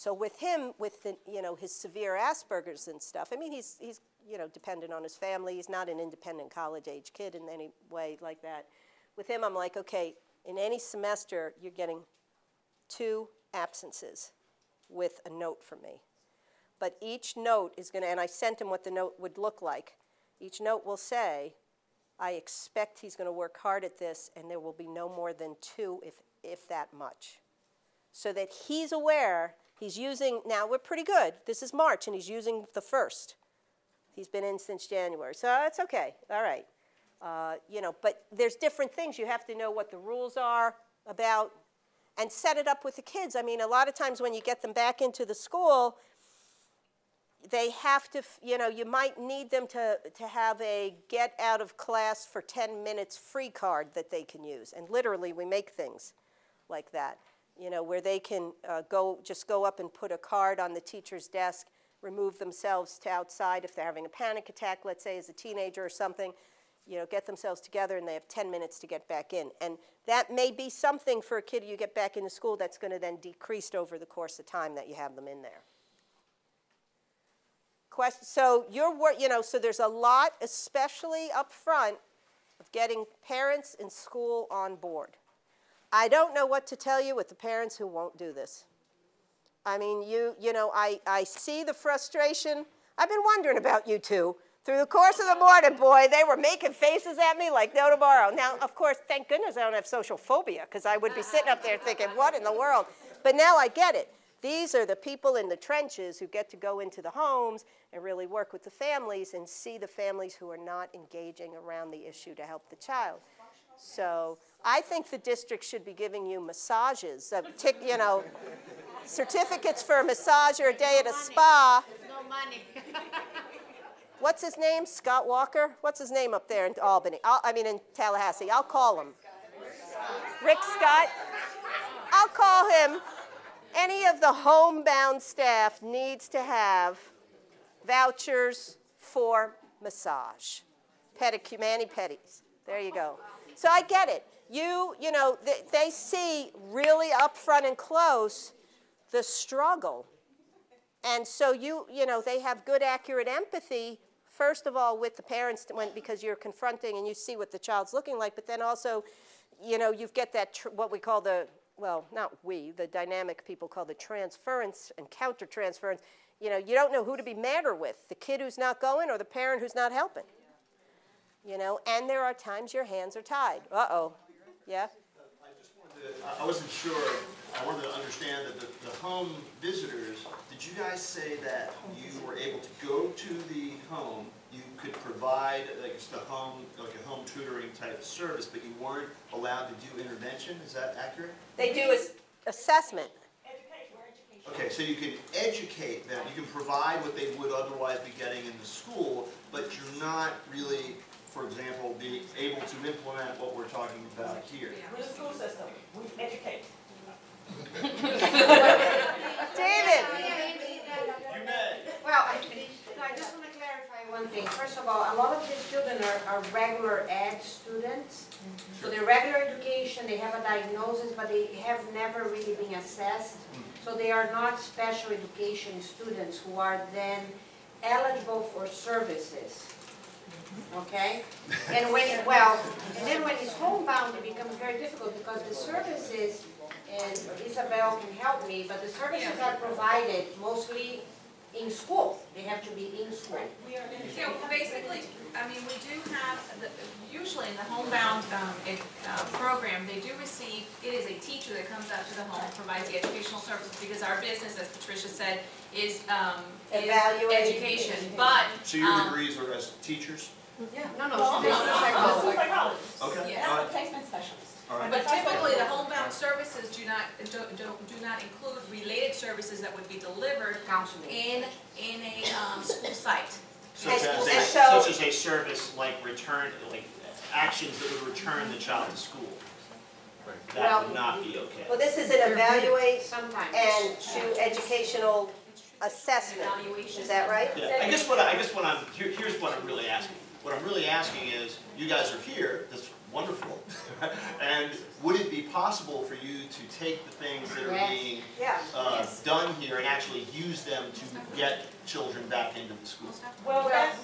So with him, with the, you know his severe Asperger's and stuff, I mean he's he's you know dependent on his family. He's not an independent college age kid in any way like that. With him, I'm like, okay, in any semester you're getting two absences with a note from me. But each note is going to, and I sent him what the note would look like. Each note will say, I expect he's going to work hard at this, and there will be no more than two, if if that much, so that he's aware He's using, now we're pretty good. This is March, and he's using the first. He's been in since January, so it's okay. All right. Uh, you know, but there's different things. You have to know what the rules are about and set it up with the kids. I mean, a lot of times when you get them back into the school, they have to, you know, you might need them to, to have a get out of class for 10 minutes free card that they can use. And literally, we make things like that you know, where they can uh, go, just go up and put a card on the teacher's desk, remove themselves to outside if they're having a panic attack, let's say as a teenager or something, you know, get themselves together and they have 10 minutes to get back in. And that may be something for a kid you get back into school that's going to then decrease over the course of time that you have them in there. Question, so you're, you know, so there's a lot, especially up front, of getting parents in school on board. I don't know what to tell you with the parents who won't do this. I mean, you, you know, I, I see the frustration. I've been wondering about you two. Through the course of the morning, boy, they were making faces at me like no tomorrow. Now, of course, thank goodness I don't have social phobia because I would be sitting up there thinking, what in the world? But now I get it. These are the people in the trenches who get to go into the homes and really work with the families and see the families who are not engaging around the issue to help the child. So I think the district should be giving you massages, uh, you know, certificates for a massage or a day at a spa. No money. What's his name? Scott Walker? What's his name up there in Albany? I'll, I mean, in Tallahassee. I'll call him. Rick Scott. I'll call him. Any of the homebound staff needs to have vouchers for massage, pedicure, mani pedis. There you go. So I get it. You, you know, they, they see really up front and close the struggle and so you, you know, they have good, accurate empathy, first of all, with the parents when, because you're confronting and you see what the child's looking like, but then also, you know, you get that, what we call the, well, not we, the dynamic people call the transference and counter-transference. You know, you don't know who to be madder with, the kid who's not going or the parent who's not helping. You know, and there are times your hands are tied. Uh-oh. Yeah? I just wanted to, I- I wasn't sure, I wanted to understand that the, the home visitors, did you guys say that you were able to go to the home, could provide like just a home, like a home tutoring type service, but you weren't allowed to do intervention, is that accurate? They do ass- assessment. Okay, so you can educate them, you can provide what they would otherwise be getting in the school, but you're not really, for example, be able to implement what we're talking about here. We're the school system, we educate. David? You may. Well, I, no, I just want to clarify one thing. First of all, a lot of these children are, are regular ed students. Mm-hmm. So they're regular education, they have a diagnosis, but they have never really been assessed. Mm. So they are not special education students who are then eligible for services. Mm-hmm. Okay? And when, it- well, and then when it's homebound, it becomes very difficult because the services, and Isabel can help me, but the services are provided mostly in school. They have to be in school. So basically, I mean, we do have, the- usually in the homebound um, ed- uh, program, they do receive, it is a teacher that comes out to the home, provides the educational services, because our business, as Patricia said, is, um, is Evaluating. education, but. So your um, degrees are as teachers? Yeah. No, no, Well, she's I'm a a psychologist. Okay, Yes. all right, placement specialist. All right. But typically, the homebound services do not, don't, don't, do not include related services that would be delivered Counseling. in, in a, um, school site. Such And- as, and a- so- such as a service like return, like actions that would return the child to school. That would not be okay. Well, this is an evaluate Sometimes. and to educational assessment. Evaluation. Is that right? Yeah, I guess what, I I guess what I'm, here, here's what I'm really asking. What I'm really asking is, you guys are here, that's wonderful. And would it be possible for you to take the things that are being, Yeah. uh, done here and actually use them to get children back into the school? Well, that's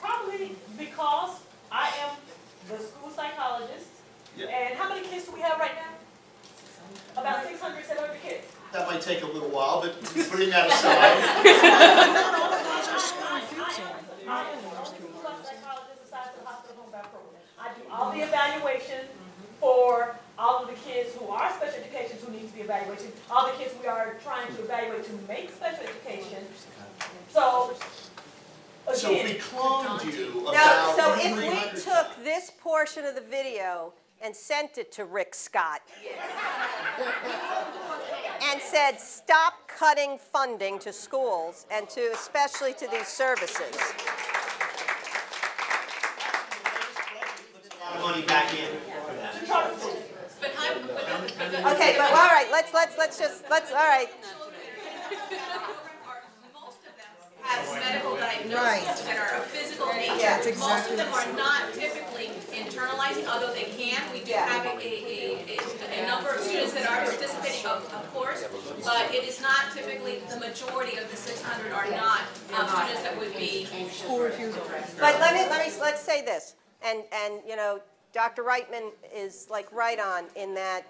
probably because I am the school psychologist. Yeah. And how many kids do we have right now? About 600, 700 kids. That might take a little while, but putting that aside, all the evaluation for all of the kids who are special education who need to be evaluated, all the kids we are trying to evaluate to make special education. So, so if we cloned you No, so if we took this portion of the video and sent it to Rick Scott and said, stop cutting funding to schools and to, especially to these services. Money back in for that. But but, but. Okay, but all right, let's, let's, let's just, let's, all right. Most of them have medical diagnoses that are of physical nature. Yeah, Most of them are not typically internalizing, although they can. We do Yeah. have a a, a, a, a number of students that are participating, of, of course, but it is not typically, the majority of the six hundred are not, um, students that would be But let me, let me, let's say this, and, and, you know, Dr. Reitman is like right on in that,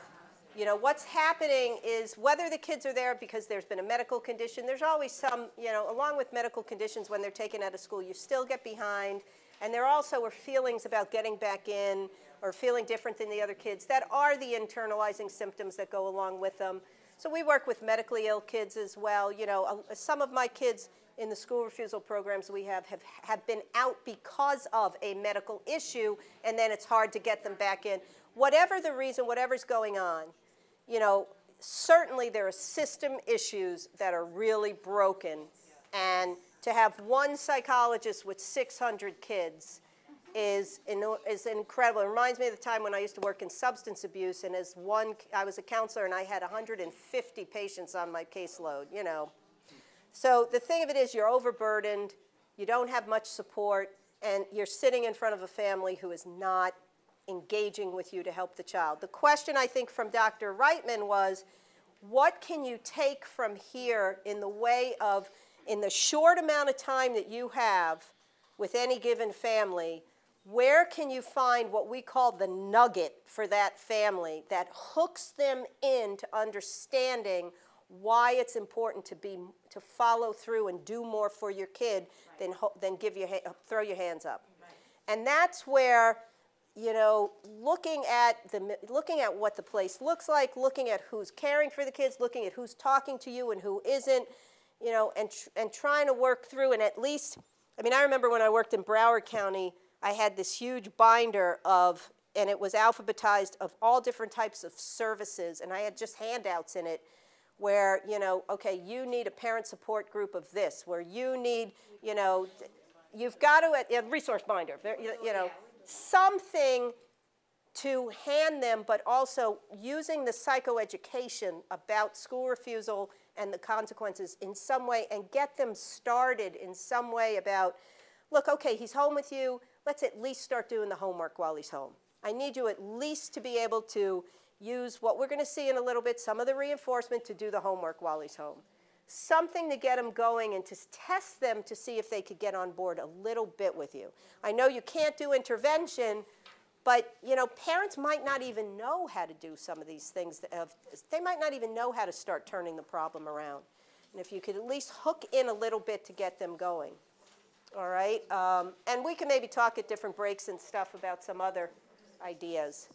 you know, what's happening is whether the kids are there because there's been a medical condition, there's always some, you know, along with medical conditions when they're taken out of school, you still get behind. And there also are feelings about getting back in or feeling different than the other kids that are the internalizing symptoms that go along with them. So we work with medically ill kids as well. You know, some of my kids in the school refusal programs we have, have have been out because of a medical issue, and then it's hard to get them back in. Whatever the reason, whatever's going on, you know, certainly there are system issues that are really broken, and to have one psychologist with 600 kids is, is incredible. It reminds me of the time when I used to work in substance abuse, and as one, I was a counselor, and I had 150 patients on my caseload, you know. So the thing of it is, you're overburdened, you don't have much support, and you're sitting in front of a family who is not engaging with you to help the child. The question I think from Dr. Reitman was, what can you take from here in the way of, in the short amount of time that you have with any given family, where can you find what we call the nugget for that family that hooks them into understanding why it's important to be to follow through and do more for your kid than than give your throw your hands up. And that's where you know, looking at the looking at what the place looks like, looking at who's caring for the kids, looking at who's talking to you and who isn't, you know, and tr- and trying to work through and at least, I mean, I remember when I worked in Broward County, I had this huge binder of, and it was alphabetized of all different types of services, and I had just handouts in it where you know, okay, you need a parent support group of this, where you need, you know, you've got to a resource binder, you know, something to hand them, but also using the psychoeducation about school refusal and the consequences in some way and get them started in some way about, look, okay, he's home with you, let's at least start doing the homework while he's home. I need you at least to be able to use what we're going to see in a little bit, some of the reinforcement to do the homework while he's home. Something to get them going and to test them to see if they could get on board a little bit with you. I know you can't do intervention, but you know, parents might not even know how to do some of these things. they might not even know how to start turning the problem around. And if you could at least hook in a little bit to get them going. All right? Um, and we can maybe talk at different breaks and stuff about some other ideas.